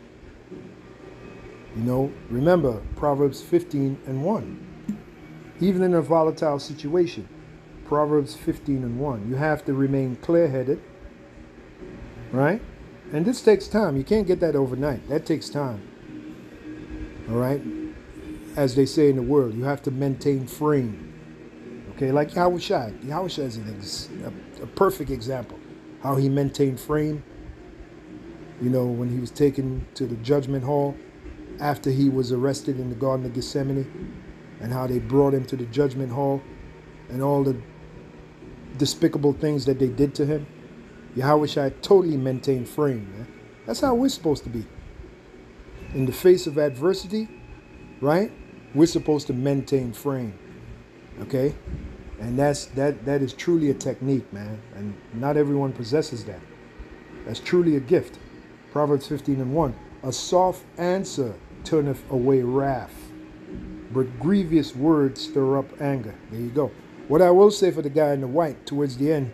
You know, remember Proverbs 15 and 1. Even in a volatile situation, Proverbs 15 and 1, you have to remain clear headed, right? And this takes time. You can't get that overnight. That takes time. All right? As they say in the world, you have to maintain frame. Okay, like Yahushua. Yahushua is an ex- a, a perfect example. How he maintained frame. You know, when he was taken to the judgment hall after he was arrested in the Garden of Gethsemane, and how they brought him to the judgment hall and all the despicable things that they did to him. Yahushua totally maintained frame, man. That's how we're supposed to be. In the face of adversity, right? We're supposed to maintain frame. Okay? And that's that that is truly a technique, man. And not everyone possesses that. That's truly a gift. Proverbs 15 and 1. A soft answer turneth away wrath, but grievous words stir up anger. There you go. What I will say for the guy in the white towards the end,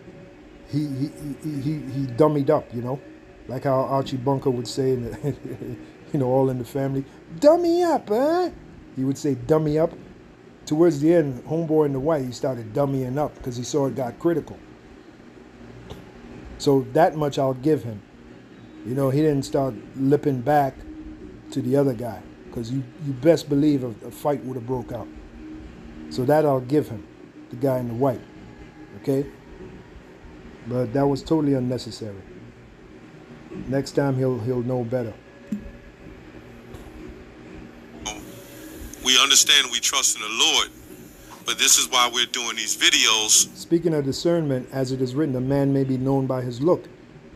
he he he he, he dummied up, you know, like how Archie Bunker would say in the, [laughs] you know, all in the family, dummy up, huh? He would say dummy up. Towards the end, homeboy in the white, he started dummying up because he saw it got critical. So that much I'll give him. You know, he didn't start lipping back to the other guy because you, you best believe a, a fight would have broke out. So that I'll give him, the guy in the white. Okay? But that was totally unnecessary. Next time he'll he'll know better. we understand we trust in the Lord, but this is why we're doing these videos. Speaking of discernment, as it is written, a man may be known by his look.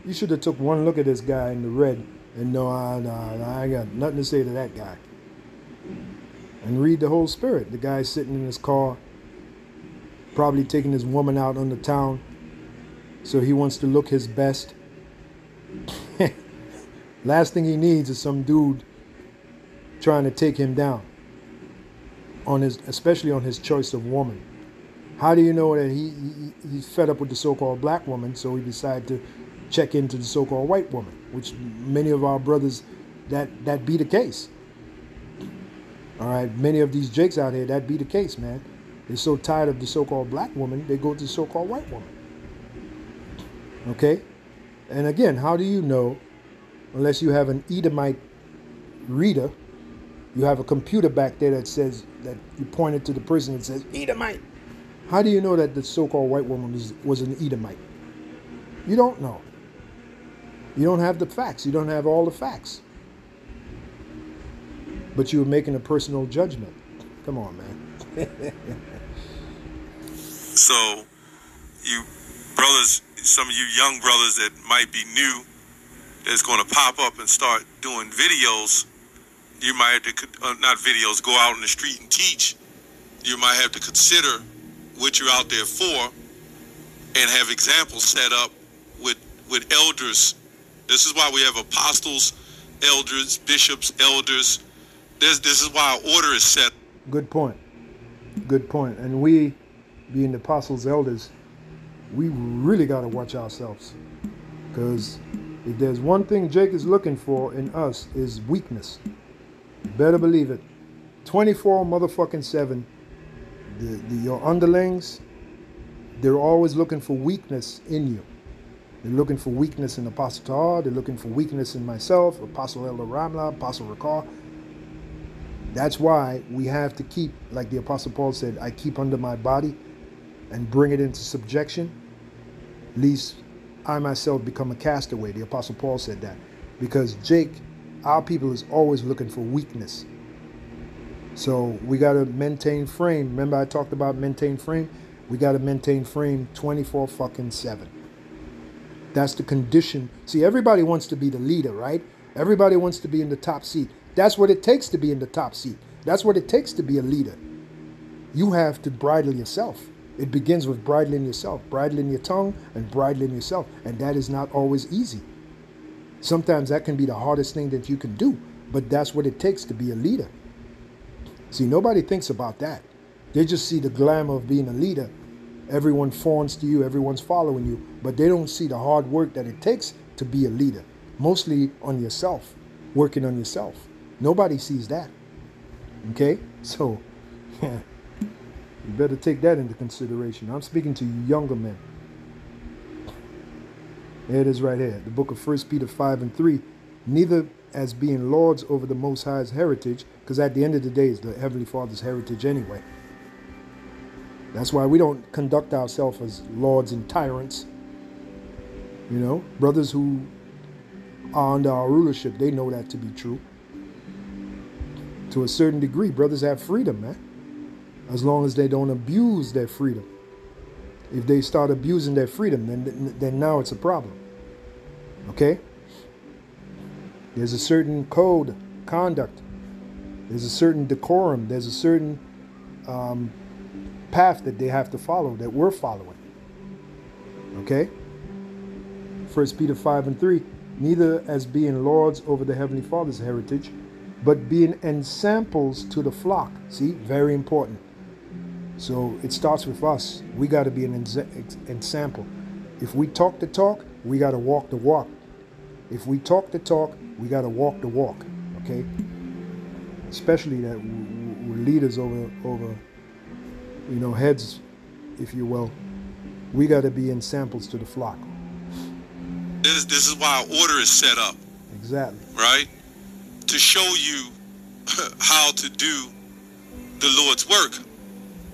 You should have took one look at this guy in the red and no, nah, nah, I got nothing to say to that guy. And read the whole spirit. The guy sitting in his car, probably taking his woman out on the town, so he wants to look his best. [laughs] Last thing he needs is some dude trying to take him down on his, especially on his choice of woman. How do you know that he, he he's fed up with the so-called black woman, so he decided to check into the so-called white woman, which many of our brothers that that be the case. All right, many of these jakes out here that be the case, man. They're so tired of the so-called black woman, they go to the so-called white woman. Okay, and again, how do you know, unless you have an Edomite reader, you have a computer back there that says that you pointed to the person and says Edomite. How do you know that the so-called white woman was, was an Edomite? You don't know. You don't have the facts. You don't have all the facts. But you were making a personal judgment. Come on, man. [laughs] So you brothers, some of you young brothers that might be new, that's going to pop up and start doing videos. You might have to, uh, not videos, go out in the street and teach. You might have to consider what you're out there for and have examples set up with with elders. This is why we have apostles, elders, bishops, elders. This this is why our order is set. Good point. Good point. And we, being the apostles, elders, we really got to watch ourselves. Because if there's one thing Jake is looking for in us is weakness. Better believe it. 24 motherfucking 7. The, the, your underlings, they're always looking for weakness in you. They're looking for weakness in Apostle Tahar. They're looking for weakness in myself, Apostle Elder Ramla, Apostle Rakar. That's why we have to keep, like the Apostle Paul said, I keep under my body and bring it into subjection, lest I myself become a castaway. The Apostle Paul said that. Because Jake, our people is always looking for weakness. So we got to maintain frame. Remember I talked about maintain frame? We got to maintain frame 24 fucking 7. That's the condition. See, everybody wants to be the leader, right? Everybody wants to be in the top seat. That's what it takes to be in the top seat. That's what it takes to be a leader. You have to bridle yourself. It begins with bridling yourself, bridling your tongue and bridling yourself. And that is not always easy. Sometimes that can be the hardest thing that you can do, but that's what it takes to be a leader. See, nobody thinks about that. They just see the glamour of being a leader. Everyone fawns to you, everyone's following you, but they don't see the hard work that it takes to be a leader. Mostly on yourself, working on yourself. Nobody sees that. Okay? So, yeah. [laughs] You better take that into consideration. I'm speaking to younger men. There it is right here. The book of 1 Peter 5 and 3. Neither as being lords over the Most High's heritage, because at the end of the day, it's the Heavenly Father's heritage anyway. That's why we don't conduct ourselves as lords and tyrants. You know, brothers who are under our rulership, they know that to be true. To a certain degree, brothers have freedom, man as long as they don't abuse their freedom. If they start abusing their freedom, then, then now it's a problem. Okay? There's a certain code, conduct. There's a certain decorum. There's a certain um, path that they have to follow that we're following. Okay? First Peter 5 and 3. Neither as being lords over the Heavenly Father's heritage, but being ensamples to the flock. See, very important. So it starts with us. We got to be an example. If we talk the talk, we got to walk the walk. If we talk the talk, we got to walk the walk. Okay? Especially that we're leaders over over you know heads, if you will. We got to be in samples to the flock. This this is why our order is set up. Exactly. Right? To show you [laughs] how to do the Lord's work.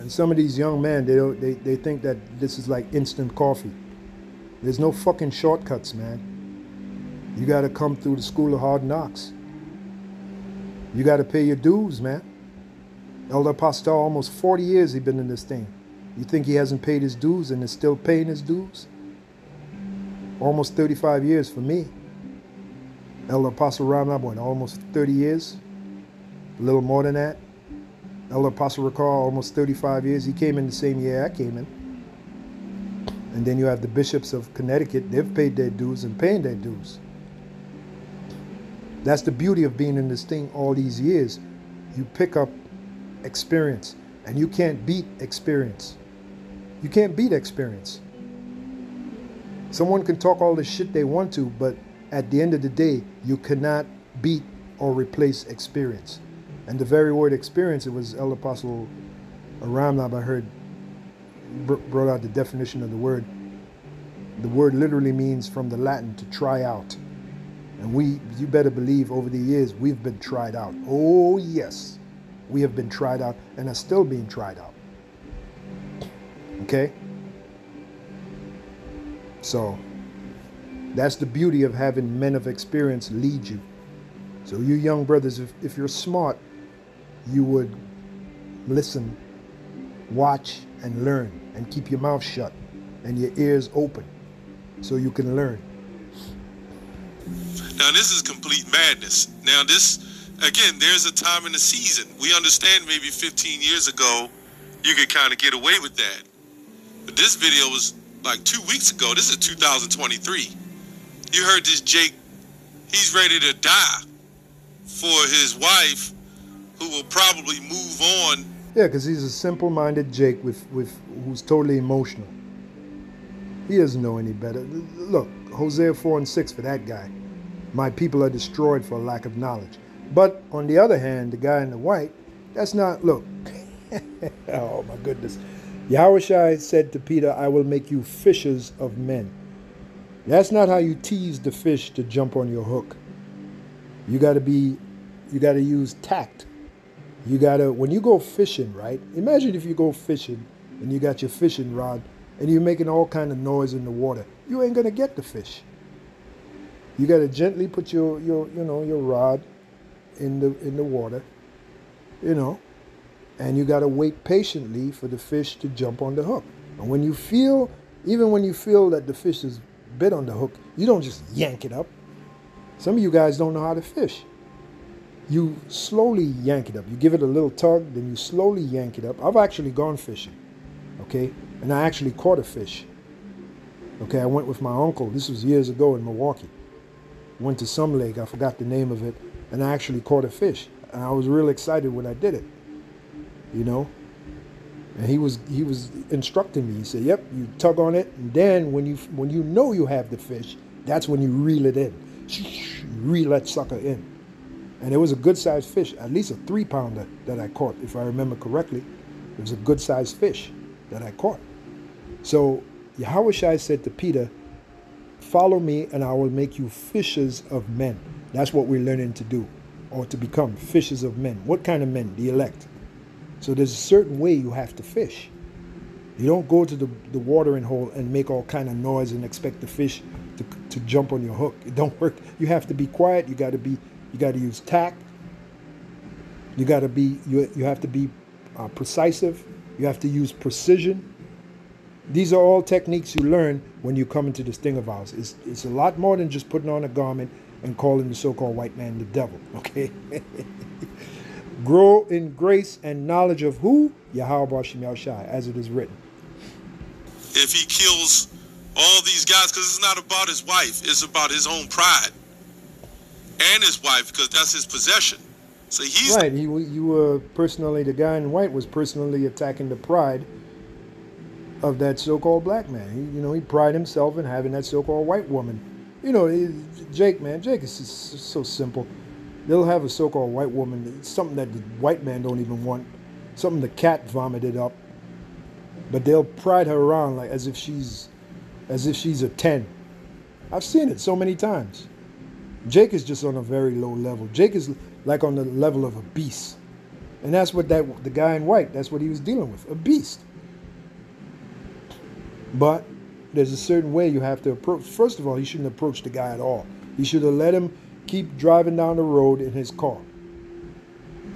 And some of these young men, they don't, they, they think that this is like instant coffee. There's no fucking shortcuts, man. You got to come through the school of hard knocks. You got to pay your dues, man. Elder Pastor, almost 40 years he been in this thing. You think he hasn't paid his dues and is still paying his dues? Almost 35 years for me. Elder Apostle Ramabon, almost 30 years. A little more than that. Elder Apostle Rakar, almost 35 years. He came in the same year I came in. And then you have the bishops of Connecticut. They've paid their dues and paying their dues. That's the beauty of being in this thing all these years. You pick up experience, and you can't beat experience. You can't beat experience. Someone can talk all the shit they want to, but at the end of the day, you cannot beat or replace experience. And the very word experience, it was El Apostle Ramlab, I heard, brought out the definition of the word. The word literally means from the Latin to try out. And we, you better believe, over the years, we've been tried out. Oh, yes. We have been tried out and are still being tried out. Okay? So, that's the beauty of having men of experience lead you. So, you young brothers, if, if you're smart, you would listen, watch, and learn, and keep your mouth shut. and your ears open so you can learn. Now this is complete madness. Now this again, there's a time in the season. We understand maybe 15 years ago you could kind of get away with that. But this video was like two weeks ago. This is 2023. You heard this Jake, he's ready to die for his wife, who will probably move on. Yeah, because he's a simple-minded Jake with, with who's totally emotional. He doesn't know any better. Look, Hosea 4 and 6 for that guy. My people are destroyed for lack of knowledge. But on the other hand, the guy in the white, that's not, look. [laughs] oh my goodness. Yahushua said to Peter, I will make you fishers of men. That's not how you tease the fish to jump on your hook. You got to be, you got to use tact. You got to, when you go fishing, right? Imagine if you go fishing and you got your fishing rod and you're making all kind of noise in the water. You ain't to get the fish. You got to gently put your, your, you know, your rod in the, in the water, you know, and you got to wait patiently for the fish to jump on the hook. And when you feel, even when you feel that the fish is bit on the hook, you don't just yank it up. Some of you guys don't know how to fish. You slowly yank it up. You give it a little tug, then you slowly yank it up. I've actually gone fishing, okay? And I actually caught a fish. Okay, I went with my uncle. This was years ago in Milwaukee. Went to some lake, I forgot the name of it, and I actually caught a fish. And I was real excited when I did it. You know? And he was he was instructing me. He said, "Yep, you tug on it, and then when you when you know you have the fish, that's when you reel it in. Reel that sucker in." And it was a good sized fish, at least a three pounder that I caught, if I remember correctly. It was a good sized fish that I caught. So Yahushua said to Peter, Follow me, and I will make you fishers of men. That's what we're learning to do, or to become fishers of men. What kind of men? The elect. So there's a certain way you have to fish. You don't go to the, the watering hole and make all kind of noise and expect the fish to, to jump on your hook. It don't work. You have to be quiet. You got to be. You got to use tact. You got to be. You you have to be uh, precisive. You have to use precision. These are all techniques you learn when you come into this thing of ours. It's, it's a lot more than just putting on a garment and calling the so-called white man the devil. [laughs] Okay. Grow in grace and knowledge of who? Yahweh Shai, as it is written. If he kills all these guys, because it's not about his wife, it's about his own pride and his wife, because that's his possession. So he's right. He, you were personally the guy in white was personally attacking the pride of that so-called black man. He, you know, he prided himself in having that so-called white woman. You know, Jake, man, Jake is so simple they'll have a so-called white woman, something that the white man don't even want, something the cat vomited up, but they'll pride her around like as if she's, as if she's a ten. I've seen it so many times. Jake is just on a very low level. Jake is like on the level of a beast, and that's what that the guy in white. That's what he was dealing with, a beast. But there's a certain way you have to approach. First of all, he shouldn't approach the guy at all. He should have let him keep driving down the road in his car.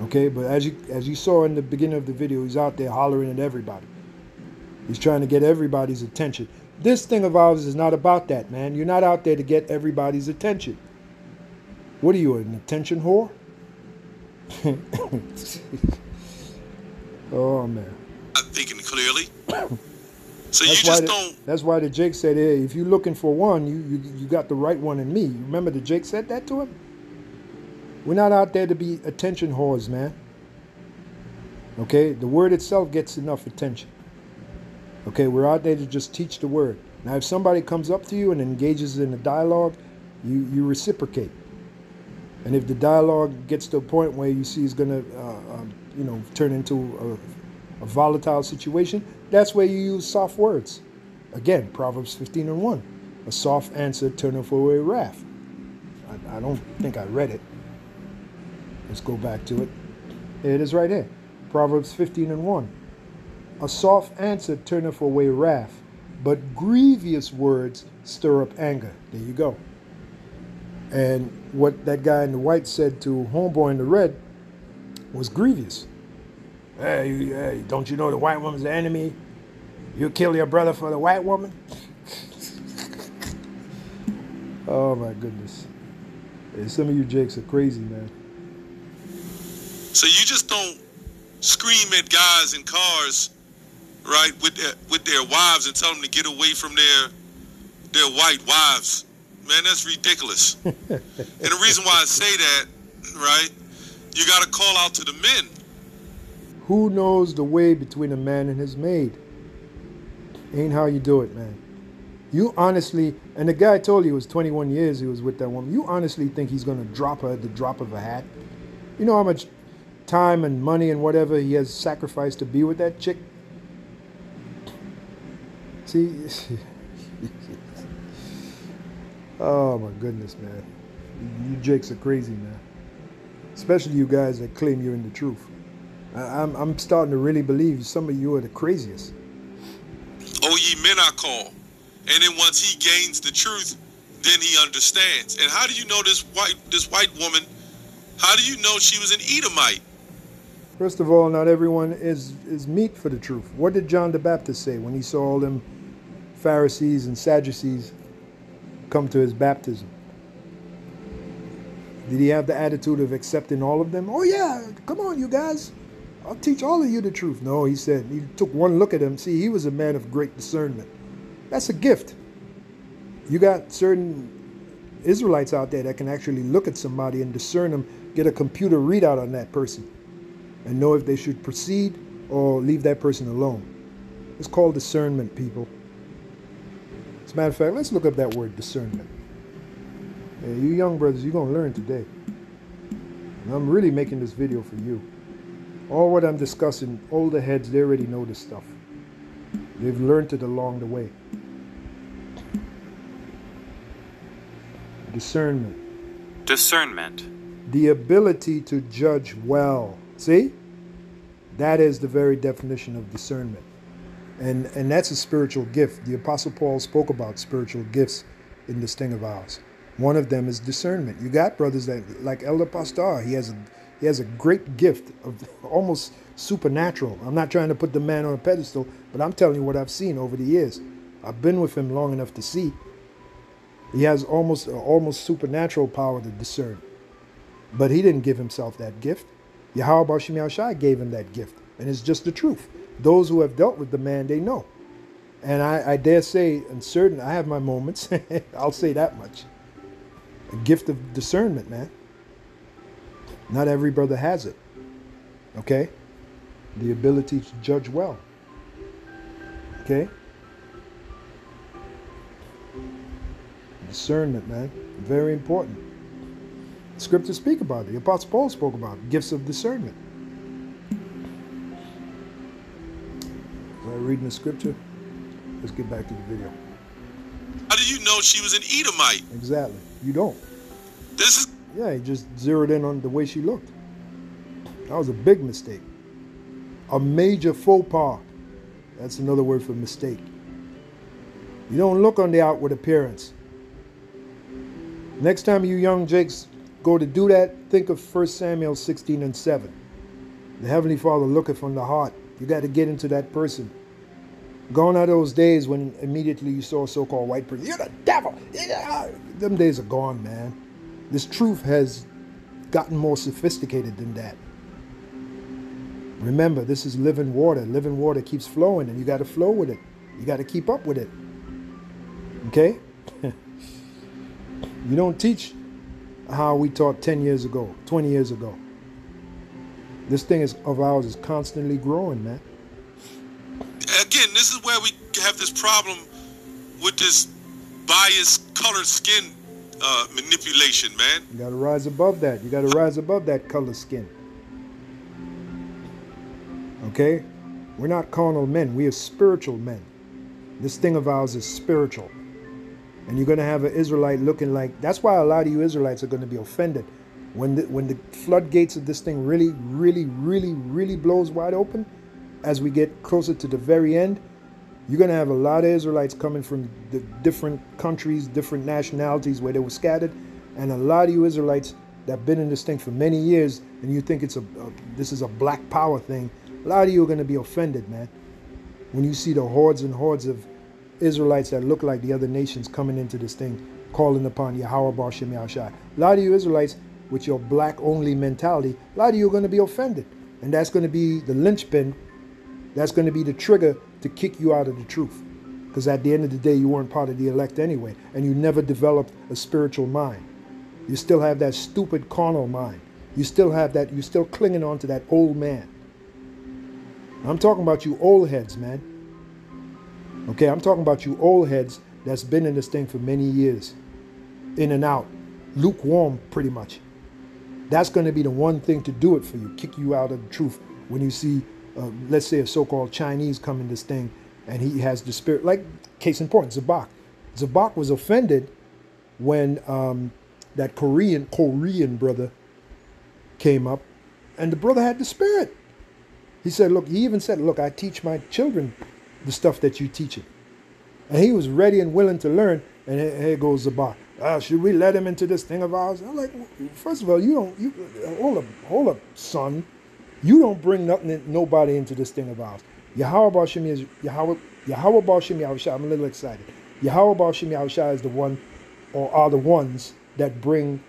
Okay, but as you as you saw in the beginning of the video, he's out there hollering at everybody. He's trying to get everybody's attention. This thing of ours is not about that, man. You're not out there to get everybody's attention. What are you, an attention whore? [laughs] oh man. Not thinking clearly. [coughs] So that's you just the, don't. That's why the Jake said, "Hey, if you're looking for one, you, you you got the right one in me." Remember the Jake said that to him. We're not out there to be attention whores, man. Okay, the word itself gets enough attention. Okay, we're out there to just teach the word. Now, if somebody comes up to you and engages in a dialogue, you you reciprocate. And if the dialogue gets to a point where you see it's gonna, uh, um, you know, turn into a, a volatile situation, that's where you use soft words. Again, Proverbs 15 and 1. A soft answer turneth away wrath. I, I don't think I read it. Let's go back to it. It is right here. Proverbs 15 and 1. A soft answer turneth away wrath, but grievous words stir up anger. There you go. And what that guy in the white said to homeboy in the red was grievous. Hey, hey, don't you know the white woman's the enemy? You kill your brother for the white woman? [laughs] oh my goodness. Hey, some of you jakes are crazy, man. So you just don't scream at guys in cars, right, with their, with their wives and tell them to get away from their their white wives. Man, that's ridiculous. [laughs] and the reason why I say that, right, you got to call out to the men. Who knows the way between a man and his maid? Ain't how you do it, man. You honestly, and the guy told you it was 21 years he was with that woman. You honestly think he's going to drop her at the drop of a hat? You know how much time and money and whatever he has sacrificed to be with that chick? See? [laughs] oh my goodness, man. You jakes are crazy, man. Especially you guys that claim you're in the truth. I- I'm, I'm starting to really believe some of you are the craziest. Oh, ye men I call. And then once he gains the truth, then he understands. And how do you know this white this white woman? How do you know she was an Edomite? First of all, not everyone is, is meat for the truth. What did John the Baptist say when he saw all them Pharisees and Sadducees come to his baptism? Did he have the attitude of accepting all of them? Oh, yeah, come on, you guys. I'll teach all of you the truth. No, he said, he took one look at him. See, he was a man of great discernment. That's a gift. You got certain Israelites out there that can actually look at somebody and discern them, get a computer readout on that person, and know if they should proceed or leave that person alone. It's called discernment, people. As a matter of fact, let's look up that word discernment. Yeah, you young brothers, you're going to learn today. And I'm really making this video for you. All what I'm discussing, older heads, they already know this stuff. They've learned it along the way. Discernment. Discernment. The ability to judge well. See? That is the very definition of discernment. And and that's a spiritual gift. The apostle Paul spoke about spiritual gifts in this thing of ours. One of them is discernment. You got brothers that like Elder Pastor, he has a he has a great gift of [laughs] almost supernatural. I'm not trying to put the man on a pedestal, but I'm telling you what I've seen over the years. I've been with him long enough to see. He has almost almost supernatural power to discern. But he didn't give himself that gift. Yahweh Shai gave him that gift. And it's just the truth. Those who have dealt with the man, they know. And I, I dare say, in certain, I have my moments. [laughs] I'll say that much. A gift of discernment, man. Not every brother has it. Okay? The ability to judge well. Okay? Discernment, man. Very important. Scriptures speak about it. The Apostle Paul spoke about it. gifts of discernment. Uh, reading the scripture? Let's get back to the video. How do you know she was an Edomite? Exactly. You don't. This is Yeah, he just zeroed in on the way she looked. That was a big mistake. A major faux pas. That's another word for mistake. You don't look on the outward appearance. Next time you young jakes go to do that, think of 1 Samuel 16 and 7. The Heavenly Father looketh on the heart. You got to get into that person. Gone are those days when immediately you saw a so-called white person. You're the devil. Yeah. Them days are gone, man. This truth has gotten more sophisticated than that. Remember, this is living water. Living water keeps flowing, and you got to flow with it. You got to keep up with it. Okay? [laughs] you don't teach how we taught 10 years ago, 20 years ago. This thing is, of ours is constantly growing, man. Again, this is where we have this problem with this biased colored skin uh, manipulation, man. You got to rise above that. You got to rise above that color skin. Okay? We're not carnal men. We are spiritual men. This thing of ours is spiritual. And you're to have an Israelite looking like. That's why a lot of you Israelites are to be offended. When the, when the floodgates of this thing really, really, really, really blows wide open, as we get closer to the very end, you're going to have a lot of Israelites coming from the different countries, different nationalities where they were scattered, and a lot of you Israelites that have been in this thing for many years, and you think it's a, a this is a black power thing. A lot of you are going to be offended, man. when you see the hordes and hordes of Israelites that look like the other nations coming into this thing, calling upon Yahweh Bashem Yahushai. A lot of you Israelites, with your black only mentality, a lot of you are going to be offended. And that's going to be the linchpin, that's going to be the trigger to kick you out of the truth. Because at the end of the day, you weren't part of the elect anyway, and you never developed a spiritual mind. You still have that stupid carnal mind. You still have that, you're still clinging on to that old man. I'm talking about you old heads, man. Okay, I'm talking about you old heads that's been in this thing for many years, in and out, lukewarm pretty much. That's going to be the one thing to do it for you, kick you out of the truth when you see, uh, let's say, a so-called Chinese come in this thing and he has the spirit. Like case in point, Zabak. Zabak was offended when um, that Korean Korean brother came up, and the brother had the spirit. He said, "Look," he even said, "Look, I teach my children the stuff that you teach it," and he was ready and willing to learn. And here, here goes Zabak. Uh, should we let him into this thing of ours? I'm like, first of all, you don't. You hold up, hold up, son. You don't bring nothing, nobody into this thing of ours. Yahweh Bashim is Yahweh Yahweh. I'm a little excited. Yahweh Bashim Yahushua is the one, or are the ones that bring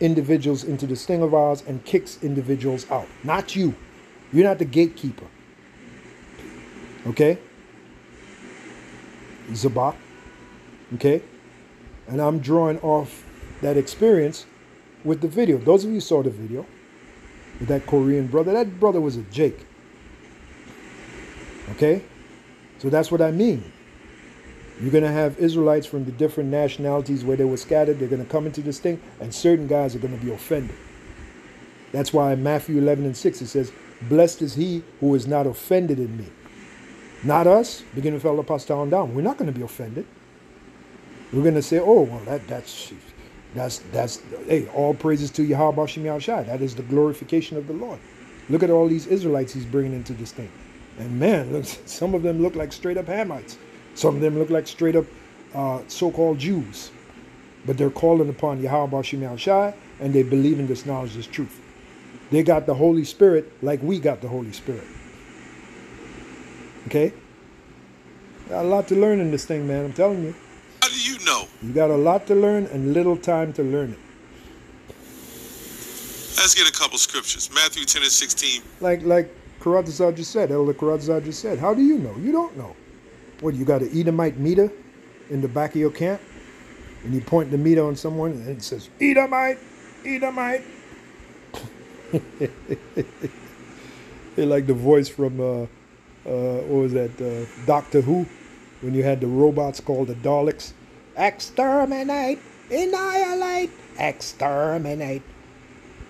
individuals into this thing of ours and kicks individuals out. Not you. You're not the gatekeeper. Okay? Zabak. Okay? And I'm drawing off that experience with the video. Those of you saw the video with that Korean brother, that brother was a Jake. Okay? So that's what I mean. You're going to have Israelites from the different nationalities where they were scattered. They're going to come into this thing, and certain guys are going to be offended. That's why in Matthew 11 and 6 it says, Blessed is he who is not offended in me. Not us, beginning with El Pastor down. We're not going to be offended. We're going to say, oh, well, that, that's, that's, that's, hey, all praises to Yahweh Bashim Yahawahshi. That is the glorification of the Lord. Look at all these Israelites he's bringing into this thing. And man, [laughs] look, some of them look like straight up Hamites. Some of them look like straight up uh, so-called Jews. But they're calling upon Yahweh Bashim Yahawahshi, and they believe in this knowledge is truth. They got the Holy Spirit like we got the Holy Spirit. Okay? Got a lot to learn in this thing, man. I'm telling you. Do you know? You got a lot to learn and little time to learn it. Let's get a couple scriptures. Matthew 10 and 16. Like like Karatazar just said, Elder Karatazar just said. How do you know? You don't know. What, you got an Edomite meter in the back of your camp? And you point the meter on someone and it says, Edomite, Edomite. [laughs] they like the voice from, uh, uh, what was that, uh, Doctor Who? When you had the robots called the Daleks. Exterminate, annihilate, exterminate.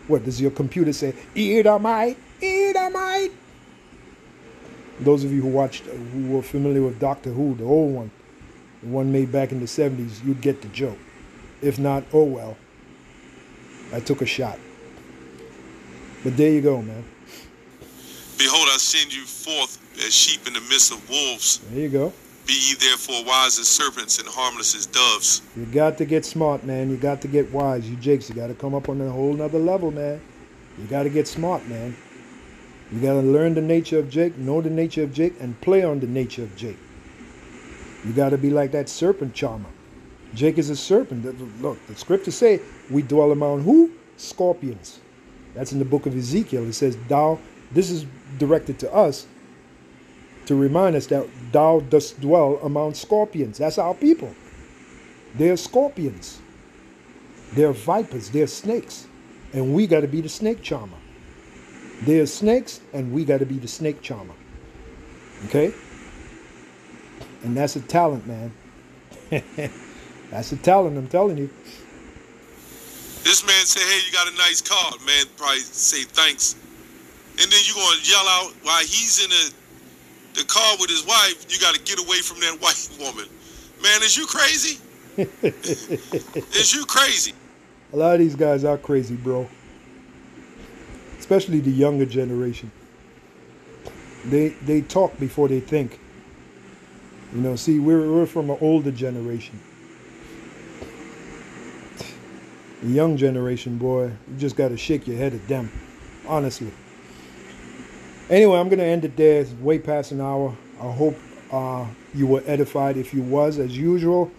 What does your computer say? Edomite, Edomite. Those of you who watched, uh, who were familiar with Doctor Who, the old one, the one made back in the 70s, you'd get the joke. If not, oh well. I took a shot. But there you go, man. Behold, I send you forth as sheep in the midst of wolves. There you go. Be ye therefore wise as serpents and harmless as doves. You got to get smart, man. You got to get wise. You jakes, you got to come up on a whole nother level, man. You got to get smart, man. You got to learn the nature of Jake, know the nature of Jake, and play on the nature of Jake. You got to be like that serpent charmer. Jake is a serpent. Look, the scriptures say we dwell among who? Scorpions. That's in the book of Ezekiel. It says, Thou, this is directed to us to remind us that thou dost dwell among scorpions. That's our people. They're scorpions. They're vipers. They're snakes. And we got to be the snake charmer. They're snakes, and we got to be the snake charmer. Okay? And that's a talent, man. [laughs] that's a talent, I'm telling you. This man said, hey, you got a nice car. Man probably say thanks. And then you're going to yell out while he's in the, the car with his wife, you got to get away from that white [laughs] woman. Man, is you crazy? [laughs] is you crazy? A lot of these guys are crazy, bro. Especially the younger generation. They they talk before they think. You know, see, we're we're from an older generation. The young generation, boy, you just got to shake your head at them, honestly. Anyway, I'm gonna end it there. It's way past an hour. I hope uh, you were edified. If you was, as usual,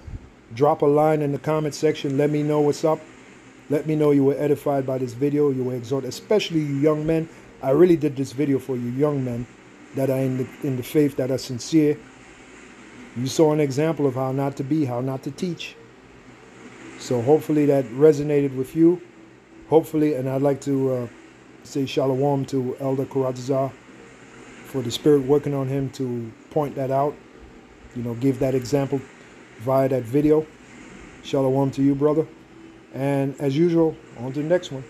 drop a line in the comment section. Let me know what's up. Let me know you were edified by this video. You were exhorted, especially you young men. I really did this video for you young men that are in the, in the faith, that are sincere. You saw an example of how not to be, how not to teach. So hopefully that resonated with you. Hopefully, and I'd like to uh, say shalom to Elder Karatazar for the Spirit working on him to point that out. You know, give that example via that video. Shalom to you, brother. And as usual, on to the next one.